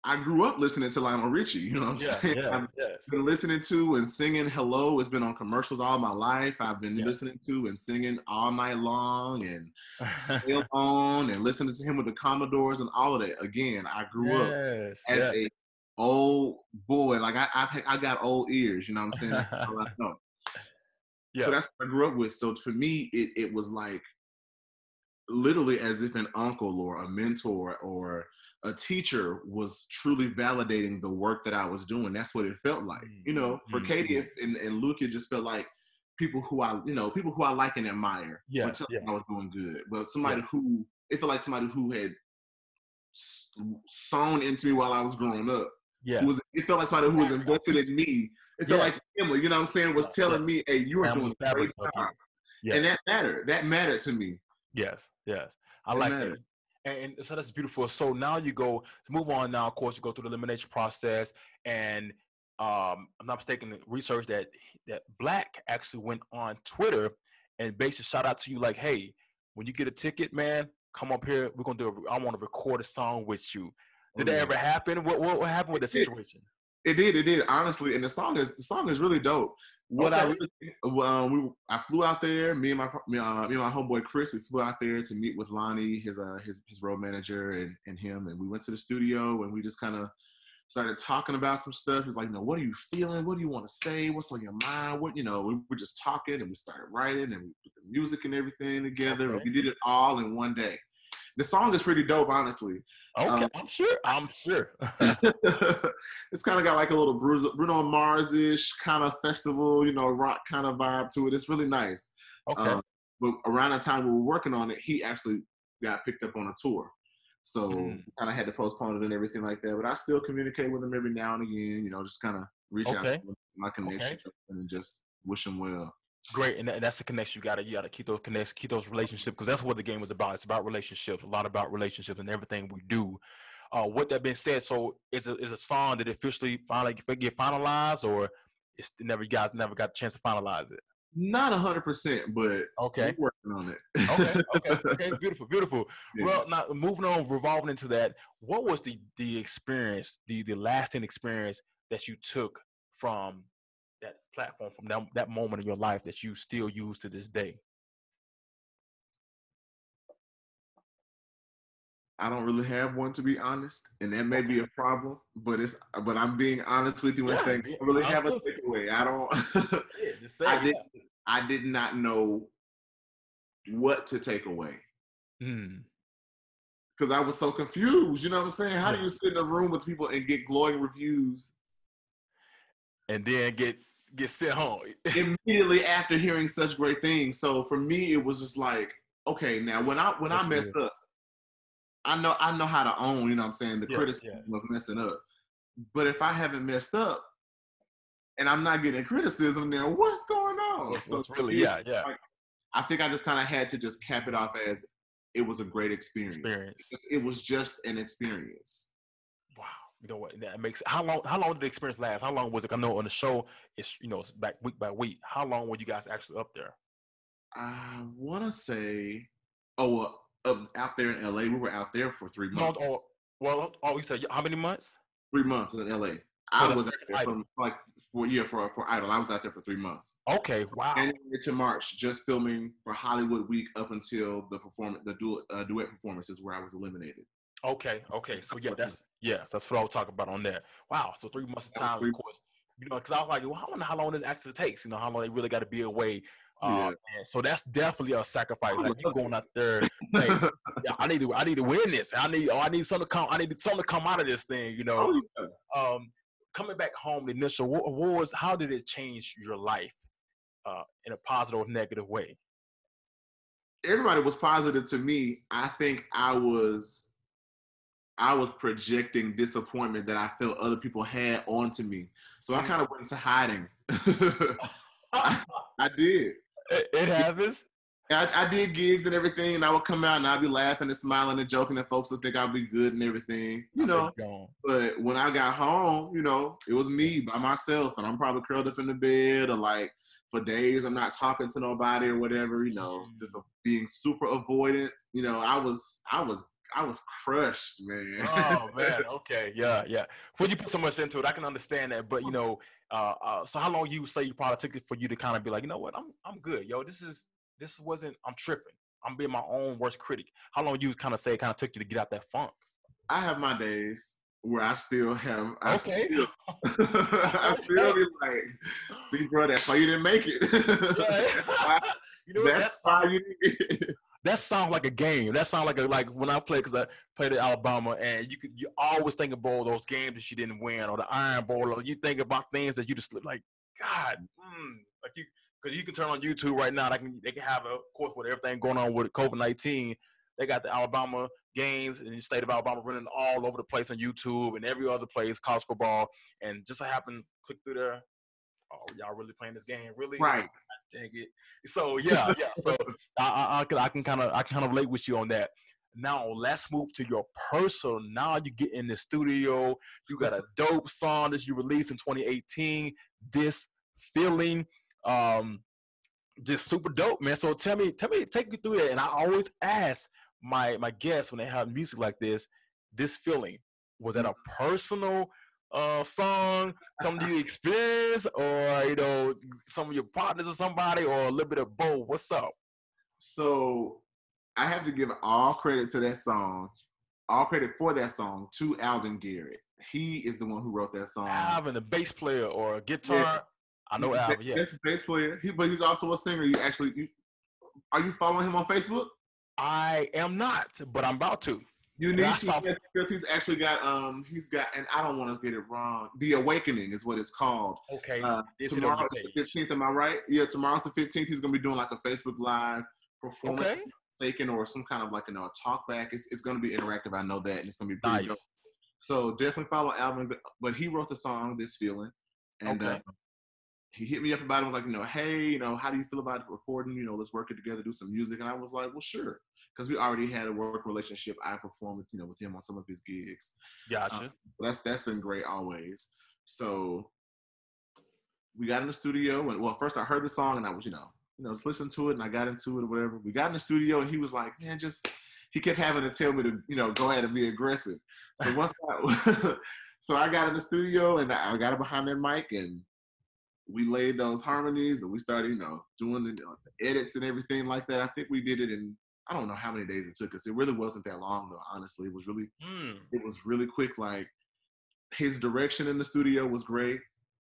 [SPEAKER 3] I grew up listening to Lionel Richie. You know what I'm
[SPEAKER 2] yeah,
[SPEAKER 3] saying?
[SPEAKER 2] yeah,
[SPEAKER 3] I've
[SPEAKER 2] yes.
[SPEAKER 3] been listening to and singing "Hello." It's been on commercials all my life. I've been
[SPEAKER 2] Yeah.
[SPEAKER 3] listening to and singing all night long and sail on and listening to him with the Commodores and all of that. Again, I grew up as
[SPEAKER 2] yeah.
[SPEAKER 3] a old boy. Like I, I, I got old ears. You know what I'm saying? That's all I know.
[SPEAKER 2] Yeah.
[SPEAKER 3] So that's what I grew up with. So for me, it it was like literally as if an uncle or a mentor or a teacher was truly validating the work that I was doing. That's what it felt like. You know, for
[SPEAKER 2] Mhm.
[SPEAKER 3] Katy if, and, and Luke, it just felt like people who I, you know, people who I like and admire.
[SPEAKER 2] Yeah,
[SPEAKER 3] would tell me
[SPEAKER 2] yeah.
[SPEAKER 3] I was doing good. But somebody who, it felt like somebody who had sewn into me while I was growing up.
[SPEAKER 2] Yeah.
[SPEAKER 3] Was, it felt like somebody who was invested in me. It felt
[SPEAKER 2] Yeah.
[SPEAKER 3] like family, you know what I'm saying, was telling me, hey, you are doing a great job.
[SPEAKER 2] Yeah.
[SPEAKER 3] And that mattered. That mattered to me.
[SPEAKER 2] Yes, yes. I
[SPEAKER 3] It
[SPEAKER 2] like that. And, and so that's beautiful. So now you go to move on. Now, of course, you go through the elimination process, and um, I'm not mistaken. Research that that Blacc actually went on Twitter and basically shout out to you like, "Hey, when you get a ticket, man, come up here. We're gonna do. A, I want to record a song with you." Did
[SPEAKER 3] Oh,
[SPEAKER 2] that
[SPEAKER 3] yeah.
[SPEAKER 2] ever happen? What what, what happened with the
[SPEAKER 3] It
[SPEAKER 2] situation?
[SPEAKER 3] It did, it did, honestly. And the song is the song is really dope. What I
[SPEAKER 2] Okay.
[SPEAKER 3] really, um, we I flew out there. Me and my me, uh, me and my homeboy Chris, we flew out there to meet with Lonnie, his uh his his road manager, and and him, and we went to the studio and we just kind of started talking about some stuff. He's like, you know, what are you feeling? What do you want to say? What's on your mind? What you know? We were just talking and we started writing and we put the music and everything together. And we did it all in one day. The song is pretty dope, honestly.
[SPEAKER 2] Okay,
[SPEAKER 3] Um,
[SPEAKER 2] I'm sure. I'm sure.
[SPEAKER 3] it's kind of got like a little Bruno Mars ish kind of festival, you know, rock kind of vibe to it. It's really nice.
[SPEAKER 2] okay.
[SPEAKER 3] Um, but around the time we were working on it, he actually got picked up on a tour. So
[SPEAKER 2] Mm.
[SPEAKER 3] kind of had to postpone it and everything like that. But I still communicate with him every now and again, you know, just kind of reach out to my connection and just wish him well.
[SPEAKER 2] Great, and, that's the connection you gotta you gotta keep those connects, keep those relationships because that's what the game is about. It's about relationships, a lot about relationships and everything we do. Uh, with that being said, so is a is a song that officially finally get finalized, or it's never you guys never got a chance to finalize it?
[SPEAKER 3] Not a hundred percent, but
[SPEAKER 2] Okay,
[SPEAKER 3] we're working on it.
[SPEAKER 2] okay, okay, okay, beautiful, beautiful.
[SPEAKER 3] Yeah.
[SPEAKER 2] Well, now moving on, revolving into that, what was the the experience, the the lasting experience that you took from that platform, from that that moment in your life that you still use to this day?
[SPEAKER 3] I don't really have one to be honest, and that may be a problem. But it's but I'm being honest with you and
[SPEAKER 2] Yeah,
[SPEAKER 3] saying I don't really have a takeaway. I don't.
[SPEAKER 2] Yeah, say
[SPEAKER 3] I did.
[SPEAKER 2] yeah.
[SPEAKER 3] I did not know what to take away
[SPEAKER 2] Mm,
[SPEAKER 3] because I was so confused. You know what I'm saying? How do you sit in a room with people and get glowing reviews
[SPEAKER 2] and then get get sent home.
[SPEAKER 3] immediately after hearing such great things? So for me, it was just like, okay, now when I when I
[SPEAKER 2] That's
[SPEAKER 3] messed up, I know I know how to own. You know what I'm saying? The
[SPEAKER 2] Yeah,
[SPEAKER 3] criticism of messing up. But if I haven't messed up and I'm not getting criticism, then what's going on?
[SPEAKER 2] What's-
[SPEAKER 3] So
[SPEAKER 2] what's really,
[SPEAKER 3] me,
[SPEAKER 2] yeah, yeah.
[SPEAKER 3] like, I think I just kind of had to just cap it off as it was a great experience.
[SPEAKER 2] Experience.
[SPEAKER 3] It was just an experience.
[SPEAKER 2] You know what? That makes how long? How long did the experience last? How long was it? I know on the show it's you know it's back week by week. How long were you guys actually up there?
[SPEAKER 3] I want to say, oh, out there in LA, we were out there for three
[SPEAKER 2] No,
[SPEAKER 3] months.
[SPEAKER 2] oh, well, oh, you said how many months?
[SPEAKER 3] Three months in LA. I was out there from like for yeah for for Idol. I was out there for three months.
[SPEAKER 2] Okay, wow.
[SPEAKER 3] January to March, just filming for Hollywood Week up until the performance, the duet, uh, duet performances where I was eliminated.
[SPEAKER 2] Okay, okay. So yeah, that's yes, that's what I was talking about on there. Wow. So three months of time, of course. You know, because I was like, well, I wonder how long this actually takes. You know, how long they really got to be away. Uh, and so that's definitely a sacrifice. Like you going out there, like, yeah, I need to, I need to win this. I need, oh, I need something to come. I need something to come out of this thing. You know,
[SPEAKER 3] Oh, yeah.
[SPEAKER 2] um, coming back home, the initial was, how did it change your life, uh, in a positive or negative way?
[SPEAKER 3] Everybody was positive to me. I think I was, I was projecting disappointment that I felt other people had onto me. So I
[SPEAKER 2] Mm.
[SPEAKER 3] kind of went into hiding. I did.
[SPEAKER 2] it, it happens.
[SPEAKER 3] I, I did gigs and everything, and I would come out and I'd be laughing and smiling and joking, and folks would think I'd be good and everything, you know. But when I got home, you know, it was me by myself, and I'm probably curled up in the bed or like for days I'm not talking to nobody or whatever, you know,
[SPEAKER 2] Mm.
[SPEAKER 3] just being super avoidant. You know, I was, I was, I was crushed, man.
[SPEAKER 2] oh man, okay, yeah, yeah. When you put so much into it, I can understand that. But you know, uh, uh, so how long you say you probably took it for you to kind of be like, you know what, I'm I'm good, yo. This is this wasn't. I'm tripping. I'm being my own worst critic. How long you kind of say it kind of took you to get out that funk?
[SPEAKER 3] I have my days where I still have, I
[SPEAKER 2] Okay.
[SPEAKER 3] still, I still be like, see, bro, that's why you didn't make it.
[SPEAKER 2] you know what,
[SPEAKER 3] that's
[SPEAKER 2] that's
[SPEAKER 3] why you didn't.
[SPEAKER 2] That sounds like a game. That sounds like a like when I played because I played at Alabama, and you could you always think about those games that you didn't win, or the Iron Bowl, or you think about things that you just like, God, mm, like you because you can turn on YouTube right now. They can they can have a course with everything going on with COVID nineteen. They got the Alabama games in the state of Alabama running all over the place on YouTube and every other place, college football, and just so happen click through there. Oh, y'all really playing this game? Really?
[SPEAKER 3] Right.
[SPEAKER 2] Dang it. So yeah, yeah. So I, I, I can I can kind of I can kind of relate with you on that. Now let's move to your personal. Now you get in the studio. You got a dope song that you released in 2018. This feeling, um, just super dope, man. So tell me, tell me, take me through that. And I always ask my my guests when they have music like this, this feeling was that a personal uh song, something you experience, or you know, some of your partners or somebody, or a little bit of both? What's up?
[SPEAKER 3] So I have to give all credit to that song, all credit for that song to Alvin Garrett. He is the one who wrote that song.
[SPEAKER 2] Alvin, a bass player or a guitar.
[SPEAKER 3] Yeah.
[SPEAKER 2] I know
[SPEAKER 3] He's
[SPEAKER 2] Alvin. Yeah.
[SPEAKER 3] That's a bass player. He, but he's also a singer. You actually, you, are you following him on Facebook?
[SPEAKER 2] I am not, but I'm about to.
[SPEAKER 3] You need to because he's actually got um he's got and I don't want to get it wrong. The Awakening is what it's called.
[SPEAKER 2] Okay.
[SPEAKER 3] Uh,
[SPEAKER 2] Is
[SPEAKER 3] tomorrow is the fifteenth. Am I right? Yeah, tomorrow's the fifteenth. He's gonna be doing like a Facebook Live performance,
[SPEAKER 2] Okay.
[SPEAKER 3] taken or some kind of like you know a talk back. It's it's gonna be interactive. I know that, and it's gonna be
[SPEAKER 2] Nice.
[SPEAKER 3] dope. So definitely follow Alvin. but- But he wrote the song "This Feeling," and
[SPEAKER 2] Okay.
[SPEAKER 3] uh, he hit me up about it. I Was like, you know, hey, you know, how do you feel about recording? You know, let's work it together, do some music. And I was like, well, sure, because we already had a work relationship. I performed, with, you know, with him on some of his gigs.
[SPEAKER 2] Gotcha.
[SPEAKER 3] Uh, that's that's been great always. So we got in the studio and well, first I heard the song and I was, you know, you know, just listen to it and I got into it or whatever. We got in the studio and he was like, man, just he kept having to tell me to, you know, go ahead and be aggressive. So once I, so I got in the studio and I got it behind that mic and we laid those harmonies and we started, you know, doing the, the edits and everything like that. I think we did it in I don't know how many days it took us. It really wasn't that long though, honestly. It was really
[SPEAKER 2] Hmm.
[SPEAKER 3] it was really quick. Like his direction in the studio was great.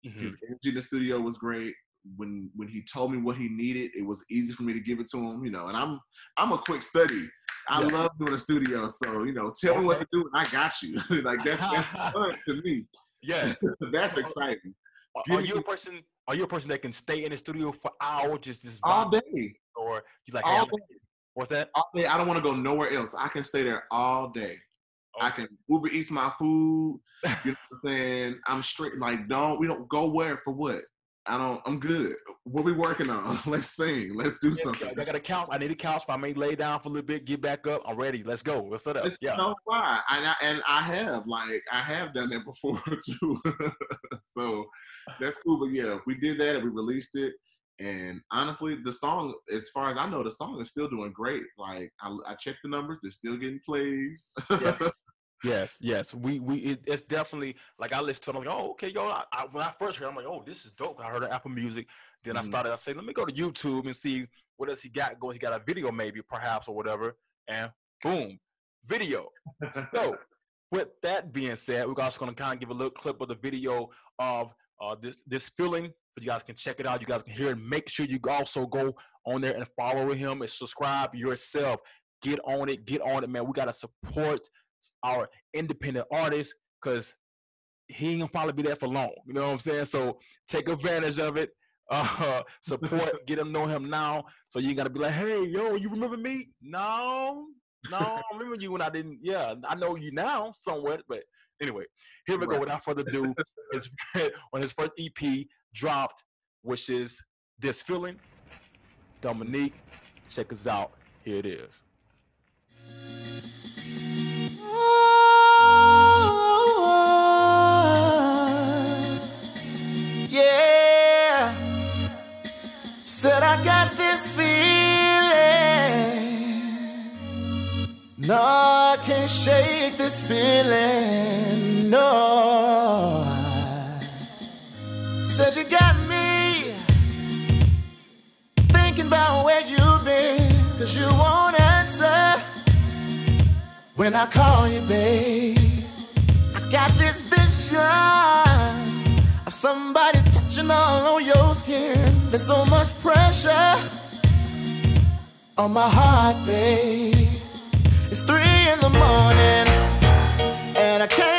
[SPEAKER 2] Mhm.
[SPEAKER 3] His energy in the studio was great. When when he told me what he needed, it was easy for me to give it to him. You know, and I'm I'm a quick study. I
[SPEAKER 2] Yeah.
[SPEAKER 3] love doing a studio, so you know, tell me what to do, and I got you. like that's, that's fun to me.
[SPEAKER 2] Yeah.
[SPEAKER 3] that's exciting.
[SPEAKER 2] Are, are
[SPEAKER 3] me-
[SPEAKER 2] you a person? Are you a person that can stay in the studio for hours, just just
[SPEAKER 3] All day,
[SPEAKER 2] or you like?
[SPEAKER 3] All day,
[SPEAKER 2] what's that?
[SPEAKER 3] all day. I don't want to go nowhere else. I can stay there all day. I can Uber eats my food. You know what I'm saying? I'm straight. Like, don't we don't go where for what? I don't. I'm good. What we working on? Let's sing. Let's do
[SPEAKER 2] Yeah,
[SPEAKER 3] something.
[SPEAKER 2] I got a couch. I need a couch. If I may lay down for a little bit, get back up. I'm ready. Let's go. Let's set up.
[SPEAKER 3] Let's
[SPEAKER 2] Yeah.
[SPEAKER 3] know why. And I, and I have like I have done that before too. so that's cool. But yeah, we did that and we released it. And honestly, the song, as far as I know, the song is still doing great. Like I, I checked the numbers; it's still getting plays.
[SPEAKER 2] Yeah. Yes, yes. We we it, it's definitely like I listened to it. I'm like, oh, okay, yo. I, I, when I first heard, it, I'm like, oh, this is dope. I heard on Apple Music. Then I
[SPEAKER 3] Mhm.
[SPEAKER 2] started. I said, let me go to YouTube and see what else he got going. He got a video, maybe, perhaps, or whatever. And boom, video. So, with that being said, we're also going to kind of give a little clip of the video of uh, this this feeling. But you guys can check it out. You guys can hear it. Make sure you also go on there and follow him and subscribe yourself. Get on it. Get on it, man. We got to support our independent artists because he ain't gonna probably be there for long. You know what I'm saying? So take advantage of it. Uh, support, get him know him now. So you gotta be like, hey, yo, you remember me? No, no, I remember you when I didn't. Yeah, I know you now somewhat, but anyway, here we go. Without further ado, his, on his first EP dropped, which is this feeling. Dominique, check us out. Here it is. Oh, oh, oh.
[SPEAKER 4] Yeah. Said I got No, I can't shake this feeling. No. Said you got me thinking about where you've been. Cause you won't answer when I call you, babe. I got this vision of somebody touching all on your skin. There's so much pressure on my heart, babe. Three in the morning, and I can't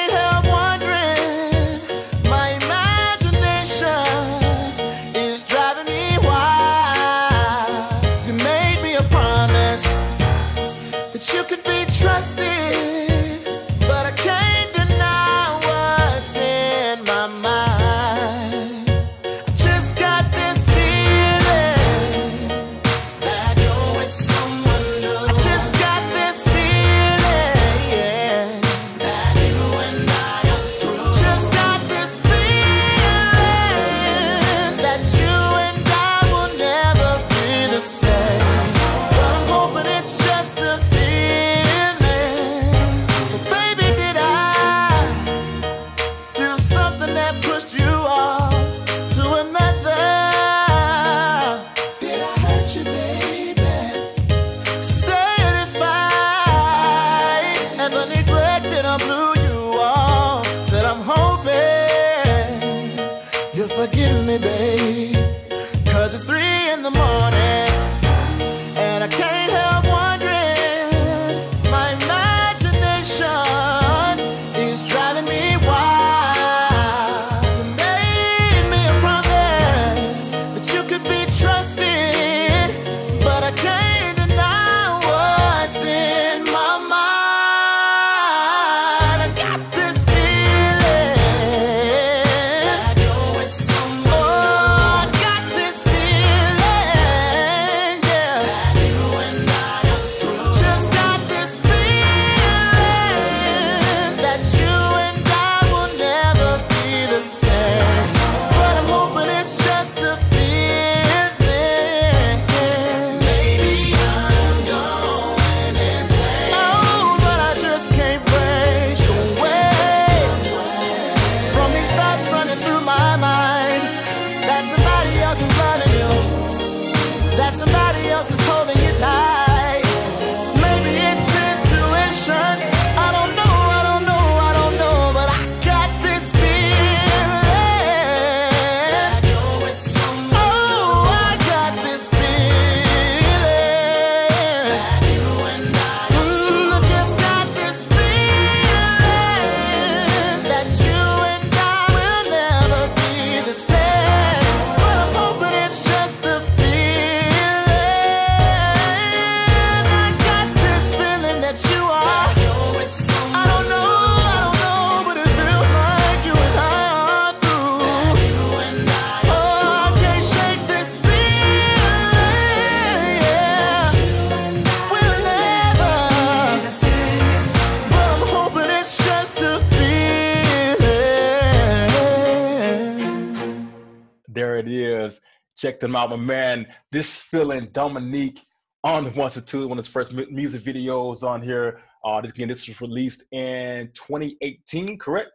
[SPEAKER 2] Check them out, my man. This feeling Dominique on the ones and two, one of his first mu- music videos on here. Uh, this again, this was released in 2018, correct?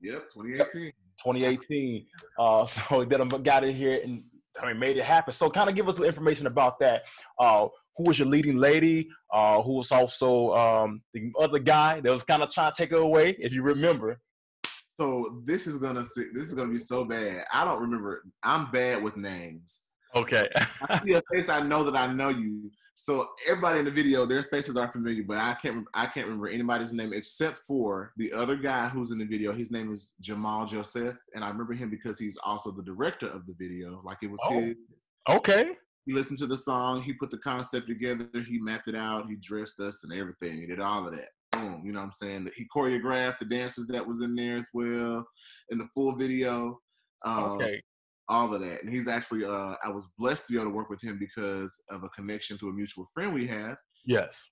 [SPEAKER 3] Yep, 2018.
[SPEAKER 2] 2018. Uh, so then I got in here and I mean made it happen. So kind of give us the information about that. Uh, who was your leading lady? Uh, who was also um, the other guy that was kind of trying to take her away, if you remember.
[SPEAKER 3] So this is gonna this is gonna be so bad. I don't remember. I'm bad with names.
[SPEAKER 2] Okay.
[SPEAKER 3] I see a face. I know that I know you. So everybody in the video, their faces are familiar, but I can't. I can't remember anybody's name except for the other guy who's in the video. His name is Jamal Joseph, and I remember him because he's also the director of the video. Like it was
[SPEAKER 2] Oh.
[SPEAKER 3] his.
[SPEAKER 2] okay.
[SPEAKER 3] He listened to the song. He put the concept together. He mapped it out. He dressed us and everything. He did all of that. Boom. You know what I'm saying? He choreographed the dancers that was in there as well in the full video. Um,
[SPEAKER 2] Okay.
[SPEAKER 3] All of that. And he's actually, uh, I was blessed to be able to work with him because of a connection to a mutual friend we have.
[SPEAKER 2] Yes.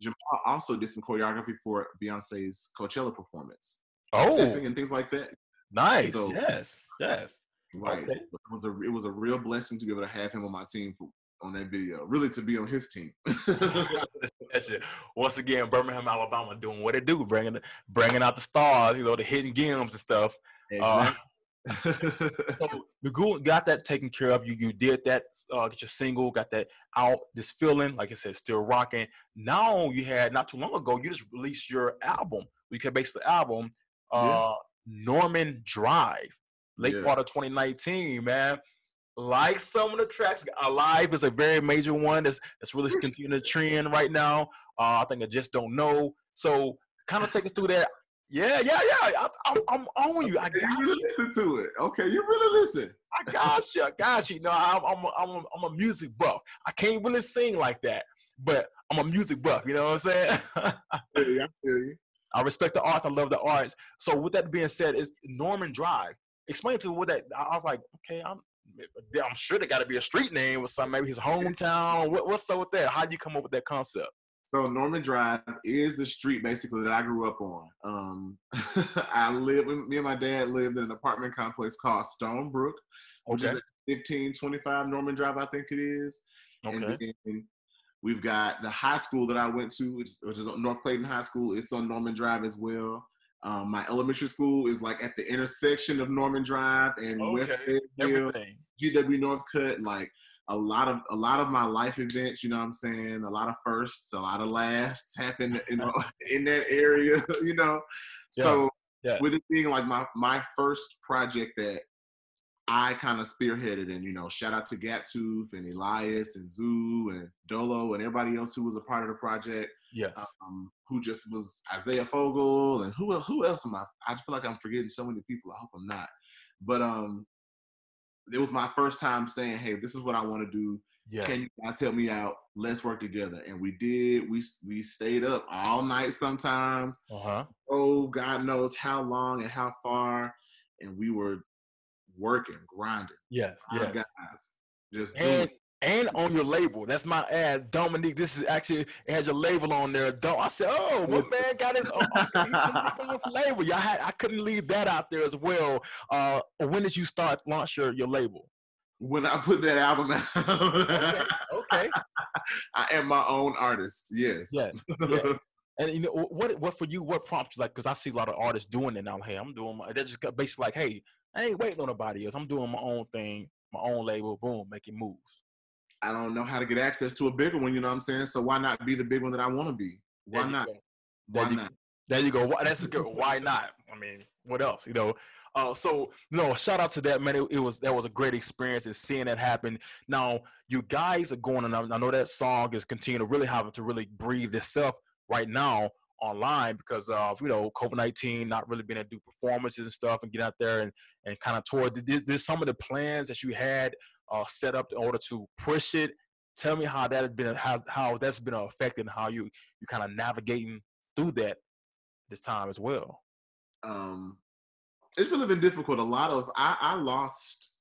[SPEAKER 3] Jamal also did some choreography for Beyonce's Coachella performance,
[SPEAKER 2] Oh,
[SPEAKER 3] stepping and things like that.
[SPEAKER 2] nice.
[SPEAKER 3] So-
[SPEAKER 2] yes. Yes.
[SPEAKER 3] Right.
[SPEAKER 2] Okay.
[SPEAKER 3] So it was a it was a real blessing to be able to have him on my team for, on that video. Really, to be on his team.
[SPEAKER 2] Once again, Birmingham, Alabama, doing what it do, bringing bringing out the stars, you know, the hidden gems and stuff. Uh, so Magoo got that taken care of. You you did that. Uh, get your single, got that out. This feeling, like I said, still rocking. Now you had not too long ago. You just released your album. We can base the album. Uh, Norman Drive, late
[SPEAKER 3] Yeah.
[SPEAKER 2] part of 2019, man. like some of the tracks. Alive is a very major one that's that's really continuing to trend right now. Uh, I think I just don't know. So kind of take us through that. Yeah, yeah, yeah. I, I'm, I'm on you. I got
[SPEAKER 3] you really
[SPEAKER 2] you.
[SPEAKER 3] listen to it. Okay, you really listen.
[SPEAKER 2] I got you. I got you. No, I'm I'm a, I'm, a, I'm a music buff. I can't really sing like that, but I'm a music buff. You know what I'm saying?
[SPEAKER 3] You. I feel you.
[SPEAKER 2] I respect the arts. I love the arts. So with that being said, is Norman Drive. Explain to me what that. I I was like, okay, I'm. I'm sure there got to be a street name or something. Maybe his hometown. What, what's up with that? How would you come up with that concept?
[SPEAKER 3] So Norman Drive is the street basically that I grew up on. Um, I live. Me and my dad lived in an apartment complex called Stonebrook, which
[SPEAKER 2] Okay.
[SPEAKER 3] is 1525 Norman Drive, I think it is.
[SPEAKER 2] Okay.
[SPEAKER 3] And then we've got the high school that I went to, which, which is North Clayton High School. It's on Norman Drive as well. Um, my elementary school is like at the intersection of Norman Drive and West
[SPEAKER 2] Okay.
[SPEAKER 3] Fayetteville,
[SPEAKER 2] Everything.
[SPEAKER 3] GW Northcutt. Like a lot of a lot of my life events, you know what I'm saying? A lot of firsts, a lot of lasts happen you know, in that area, you know. So
[SPEAKER 2] Yeah.
[SPEAKER 3] with it being like my my first project that I kind of spearheaded and you know, shout out to Gap Tooth and Elias and Zoo and Dolo and everybody else who was a part of the project.
[SPEAKER 2] Yes.
[SPEAKER 3] Um, who just was Isaiah Fogel and who who else am I? I feel like I'm forgetting so many people. I hope I'm not. But um, it was my first time saying, "Hey, this is what I want to do.
[SPEAKER 2] yes.
[SPEAKER 3] Can you guys help me out? Let's work together." And we did. We we stayed up all night sometimes.
[SPEAKER 2] Uh huh.
[SPEAKER 3] Oh, God knows how long and how far, and we were working, grinding.
[SPEAKER 2] Yes. Yes.
[SPEAKER 3] guys just doing.
[SPEAKER 2] And on your label, that's my ad, Dominique. This is actually it has your label on there. Don't I said, oh, my man got his own, okay, flavor. Y'all had I couldn't leave that out there as well. Uh, when did you start launch your your label?
[SPEAKER 3] When I put that album out,
[SPEAKER 2] Okay.
[SPEAKER 3] I am my own artist. Yes.
[SPEAKER 2] Yes. yeah. And you know what? What for you? What prompts you? Like, because I see a lot of artists doing it now. Hey, I'm doing my. They're just basically like, hey, I ain't waiting on nobody else. I'm doing my own thing, my own label. Boom, making moves.
[SPEAKER 3] I don't know how to get access to a bigger one. You know what I'm saying? So why not be the big one that I want to be? Why not?
[SPEAKER 2] go. There
[SPEAKER 3] Why
[SPEAKER 2] you
[SPEAKER 3] not?
[SPEAKER 2] There you go. Why, that's a good. Why not? I mean, what else? You know. Uh, so no, shout out to that man. It, it was that was a great experience and seeing that happen. Now you guys are going, and I, I know that song is continuing to really having to really breathe itself right now online because of you know COVID nineteen, not really being able to do performances and stuff, and get out there and and kind of tour. Did, did some of the plans that you had uh, set up in order to push it? Tell me how that has been how how that's been affecting how you you kind of navigating through that this time as well.
[SPEAKER 3] Um, it's really been difficult. A lot of I, I lost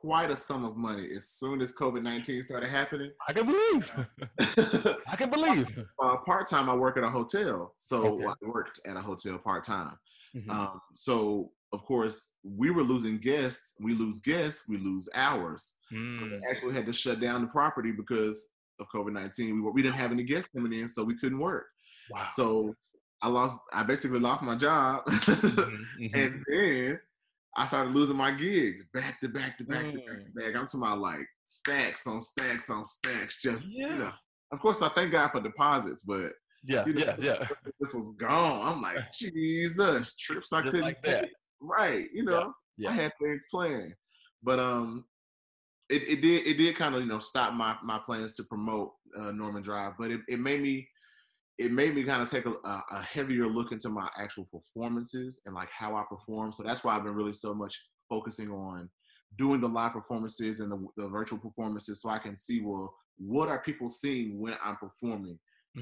[SPEAKER 3] quite a sum of money as soon as COVID nineteen started happening.
[SPEAKER 2] I can believe. I can believe.
[SPEAKER 3] uh, part time, I work at a hotel, so
[SPEAKER 2] Okay.
[SPEAKER 3] I worked at a hotel part time.
[SPEAKER 2] Mhm.
[SPEAKER 3] Um, so of course, we were losing guests. We lose guests, we lose hours. So
[SPEAKER 2] Mm.
[SPEAKER 3] they actually had to shut down the property because of COVID nineteen. We were, we didn't have any guests coming in, so we couldn't work.
[SPEAKER 2] Wow.
[SPEAKER 3] So I lost. I basically lost my job,
[SPEAKER 2] Mhm, mhm.
[SPEAKER 3] and then I started losing my gigs back to back to back to back
[SPEAKER 2] Mm.
[SPEAKER 3] to back. I'm talking about like stacks on stacks on stacks. Just you know.
[SPEAKER 2] Yeah.
[SPEAKER 3] Of course, I thank God for deposits, but
[SPEAKER 2] yeah,
[SPEAKER 3] you know,
[SPEAKER 2] yeah, yeah.
[SPEAKER 3] this was gone. I'm like, Jesus, trips I
[SPEAKER 2] Just
[SPEAKER 3] couldn't
[SPEAKER 2] like that.
[SPEAKER 3] Right, you know,
[SPEAKER 2] yeah.
[SPEAKER 3] I had things planned, but um, it, it did it did kind of you know stop my my plans to promote uh, Norman Drive, but it, it made me it made me kind of take a, a, heavier look into my actual performances and like how I perform. So that's why I've been really so much focusing on doing the live performances and the, the virtual performances, so I can see well what are people seeing when I'm performing.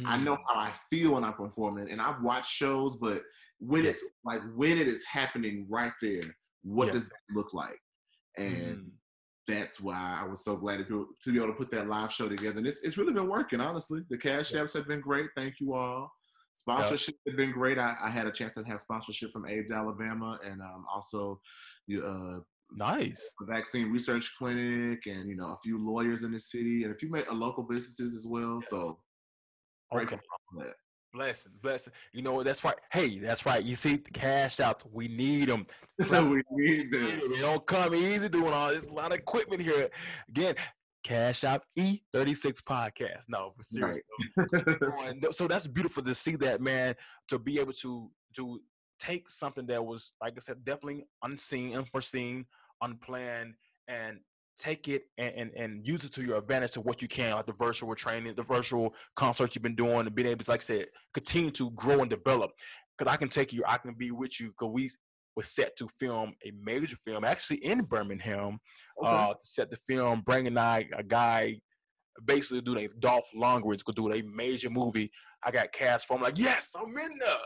[SPEAKER 3] I know
[SPEAKER 2] Mm.
[SPEAKER 3] how I feel when I'm performing, and I've watched shows, but when
[SPEAKER 2] Yeah.
[SPEAKER 3] it's like when it is happening right there, what
[SPEAKER 2] Yeah.
[SPEAKER 3] does that look like? And
[SPEAKER 2] Mm.
[SPEAKER 3] that's why I was so glad to be, to be able to put that live show together. And it's it's really been working, honestly. The cash apps have been great. Thank you all. Sponsorship has been great. I, I had a chance to have sponsorship from AIDS Alabama and um, also the uh,
[SPEAKER 2] Nice.
[SPEAKER 3] the vaccine research clinic and you know a few lawyers in the city and a few uh, local businesses as well. So
[SPEAKER 2] Okay.
[SPEAKER 3] For.
[SPEAKER 2] Blessing, blessing. You know that's right. Hey, that's right. You see, the cash out. We need them.
[SPEAKER 3] we need them.
[SPEAKER 2] They don't come easy doing all this. A lot of equipment here. Again, Cash Out E36 podcast. No, but seriously. though. And so that's beautiful to see that, man, to be able to to take something that was, like I said, definitely unseen, unforeseen, unplanned, and take it and, and and use it to your advantage to what you can, like the virtual training, the virtual concerts you've been doing, and being able to, like I said, continue to grow and develop. Because I can take you, I can be with you. Because we were set to film a major film, actually in Birmingham,
[SPEAKER 3] Okay.
[SPEAKER 2] uh, to set the film, bringing I a guy basically doing a Dolph Lundgren's could do a major movie. I got cast from like, yes, I'm in there.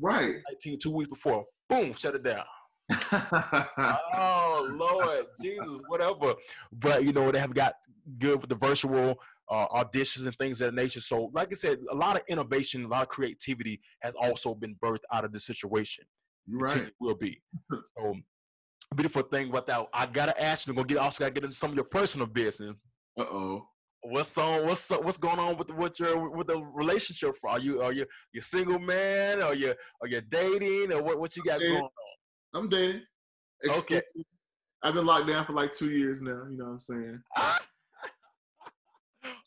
[SPEAKER 3] right.
[SPEAKER 2] 19, two weeks before, boom, shut it down. oh Lord Jesus, whatever. But you know they have got good with the virtual uh, auditions and things of that nature. So, like I said, a lot of innovation, a lot of creativity has also been birthed out of this situation.
[SPEAKER 3] Right.
[SPEAKER 2] Will be. So, beautiful thing about that. I gotta ask you. We're gonna get also gotta get into some of your personal business.
[SPEAKER 3] Uh oh.
[SPEAKER 2] What's on? What's what's going on with with your with the relationship? For are you are you you single man? Or you are you dating? Or what what you got going
[SPEAKER 3] I'm dating.
[SPEAKER 2] Okay.
[SPEAKER 3] I've been locked down for like two years now. You know what I'm saying?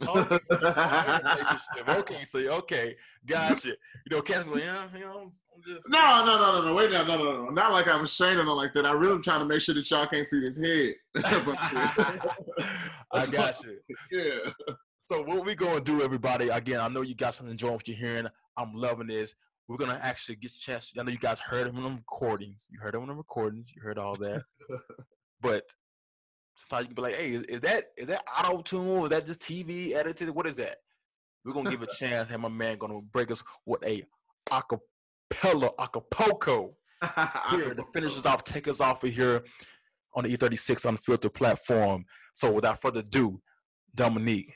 [SPEAKER 2] okay, so you're in a relationship. okay, so okay, gotcha. You know, Cat's like, yeah, you know, I'm just
[SPEAKER 3] No, no, no, no, no. Wait, no, no, no, no. Not like I'm ashamed or nothing like that. I really am trying to make sure that y'all can't see this head.
[SPEAKER 2] I got you.
[SPEAKER 3] yeah.
[SPEAKER 2] So what we gonna do, everybody? Again, I know you guys are enjoying what you're hearing. I'm loving this. We're gonna actually get a chance. I know you guys heard them on the recordings. You heard them on the recordings. You heard all that. but sometimes you can be like, "Hey, is, is that is that auto tune? Or is that just TV edited? What is that?" We're gonna give a chance. And my man gonna break us with a acapella, acapulco here to finish us off, take us off of here on the E36 Unfiltered platform. So without further ado, Dominique,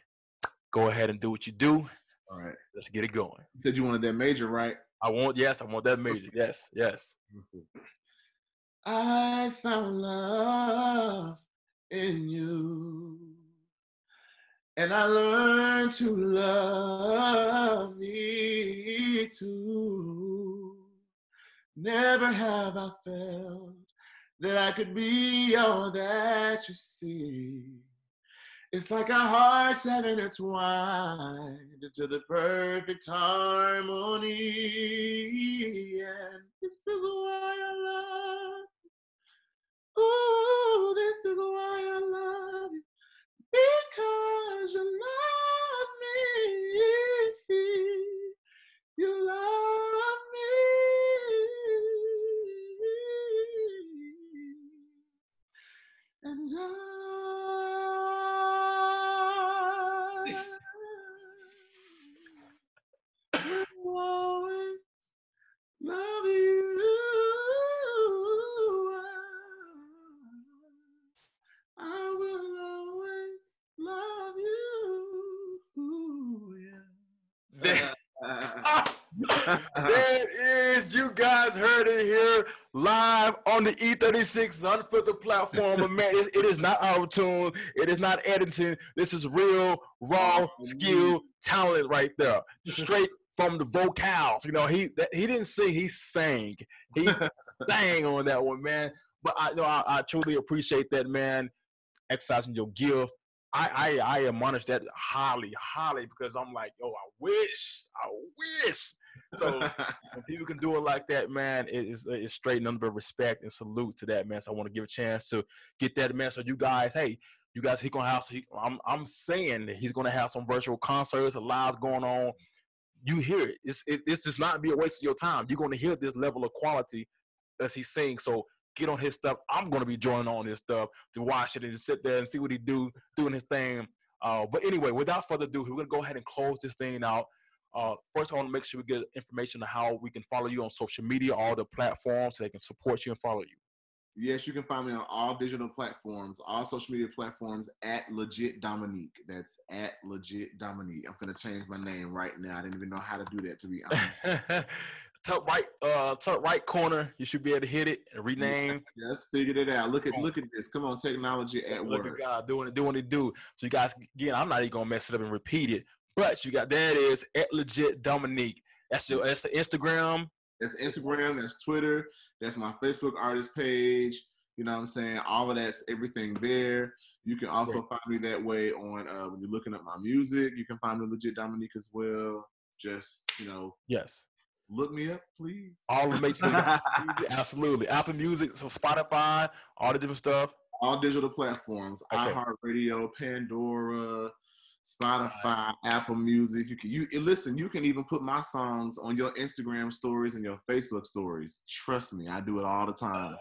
[SPEAKER 2] go ahead and do what you do.
[SPEAKER 3] All right.
[SPEAKER 2] Let's get it going.
[SPEAKER 3] You said you wanted that major, right?
[SPEAKER 2] I want yes, I want that major. Yes, yes.
[SPEAKER 3] I found love in you. And I learned to love me too. Never have I felt that I could be all that you see. It's like our hearts have intertwined into the perfect harmony. And this is why I love. you. Ooh, this is why I love you. Because you love me. You love me. And I will always love you. I will always love you.
[SPEAKER 2] There,
[SPEAKER 3] Yeah.
[SPEAKER 2] there is. You guys heard it here live on the E36 Unfiltered platform. But man, it, it is not auto tune. It is not editing. This is real, raw, skill, talent right there. Straight from the vocals. You know, he that, he didn't sing, he sang. He sang on that one, man. But I know I, I truly appreciate that, man. Exercising your gift. I, I I admonish that highly, highly because I'm like, yo, I wish, I wish. So people can do it like that, man, it is it's straight nothing but respect and salute to that, man. So I want to give a chance to get that, man. So you guys, hey, you guys, he gonna have. He, I'm I'm saying that he's gonna have some virtual concerts, a lives going on. You hear it. It's it, it's just not be a waste of your time. You're gonna hear this level of quality as he's saying. So get on his stuff. I'm gonna be joining on his stuff to watch it and just sit there and see what he do doing his thing. Uh, but anyway, without further ado, we're gonna go ahead and close this thing out. Uh, first, I want to make sure we get information on how we can follow you on social media, all the platforms, so they can support you and follow you.
[SPEAKER 3] Yes, you can find me on all digital platforms, all social media platforms at Legit Dominique. That's at Legit Dominique. I'm gonna change my name right now. I didn't even know how to do that to be honest.
[SPEAKER 2] top right, uh, top right corner, you should be able to hit it and rename.
[SPEAKER 3] Just figured it out. Look at look at this. Come on, technology at
[SPEAKER 2] Look
[SPEAKER 3] work.
[SPEAKER 2] at God doing it, doing what it do. So you guys, again, I'm not even gonna mess it up and repeat it, but you got there it is at legit Dominique. That's your that's the Instagram.
[SPEAKER 3] That's Instagram, that's Twitter, that's my Facebook artist page. You know what I'm saying? All of that's everything there. You can also find me that way on uh, when you're looking up my music. You can find me legit Dominique as well. Just you know,
[SPEAKER 2] Yes,
[SPEAKER 3] look me up, please.
[SPEAKER 2] all the make sure you got Music, absolutely Apple Music, so Spotify, all the different stuff.
[SPEAKER 3] all digital platforms:
[SPEAKER 2] Okay.
[SPEAKER 3] iHeartRadio, Pandora, Spotify, Apple Music. You can you listen. You can even put my songs on your Instagram stories and your Facebook stories. Trust me, I do it all the time.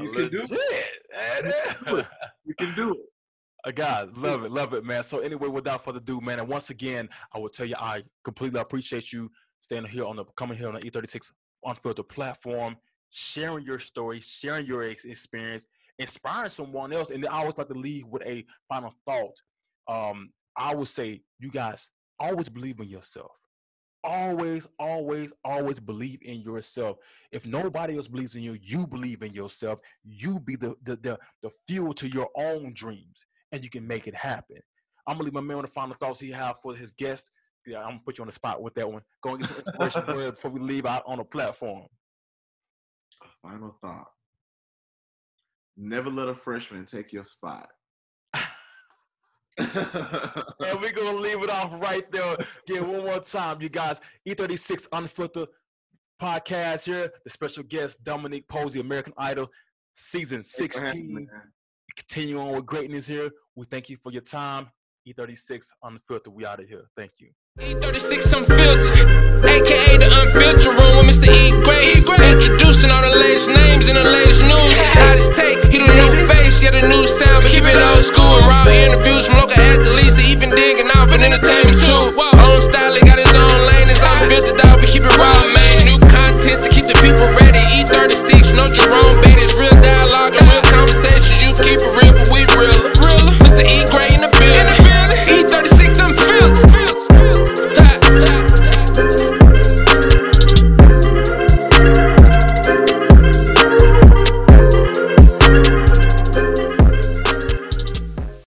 [SPEAKER 3] You can do
[SPEAKER 2] it.
[SPEAKER 3] You can do it.
[SPEAKER 2] Uh, guys, love it, love it, man. So anyway, without further ado, man, and once again, I will tell you, I completely appreciate you staying here on the coming here on the E36 Unfiltered platform, sharing your story, sharing your experience, inspiring someone else. And I always like to leave with a final thought. Um, I would say, you guys always believe in yourself. Always, always, always believe in yourself. If nobody else believes in you, you believe in yourself. You be the the the, the fuel to your own dreams and you can make it happen. I'm gonna leave my man with the final thoughts he have for his guest. Yeah, I'm gonna put you on the spot with that one. Go and get some inspiration before we leave out on the platform.
[SPEAKER 3] Final thought. Never let a freshman take your spot.
[SPEAKER 2] And we're gonna leave it off right there. Again, one more time, you guys. E36 Unfiltered podcast here. The special guest Dominique Posey, American Idol, season 16. Continue on with greatness here. We thank you for your time. E36 Unfiltered. We out of here. Thank you.
[SPEAKER 1] E36 Unfiltered, aka the Unfiltered Room with Mr. E. Introducing all the latest names and the latest news. Hottest take, he the new face, yeah, the new sound, but keep it old school. And raw interviews from local athletes, and even digging off and entertainment too. Own style, got his own lane, it's unfiltered out, we keep it raw, man. New content to keep the people ready. E36, no Jerome Bettis, real dialogue and real conversations, you keep it real.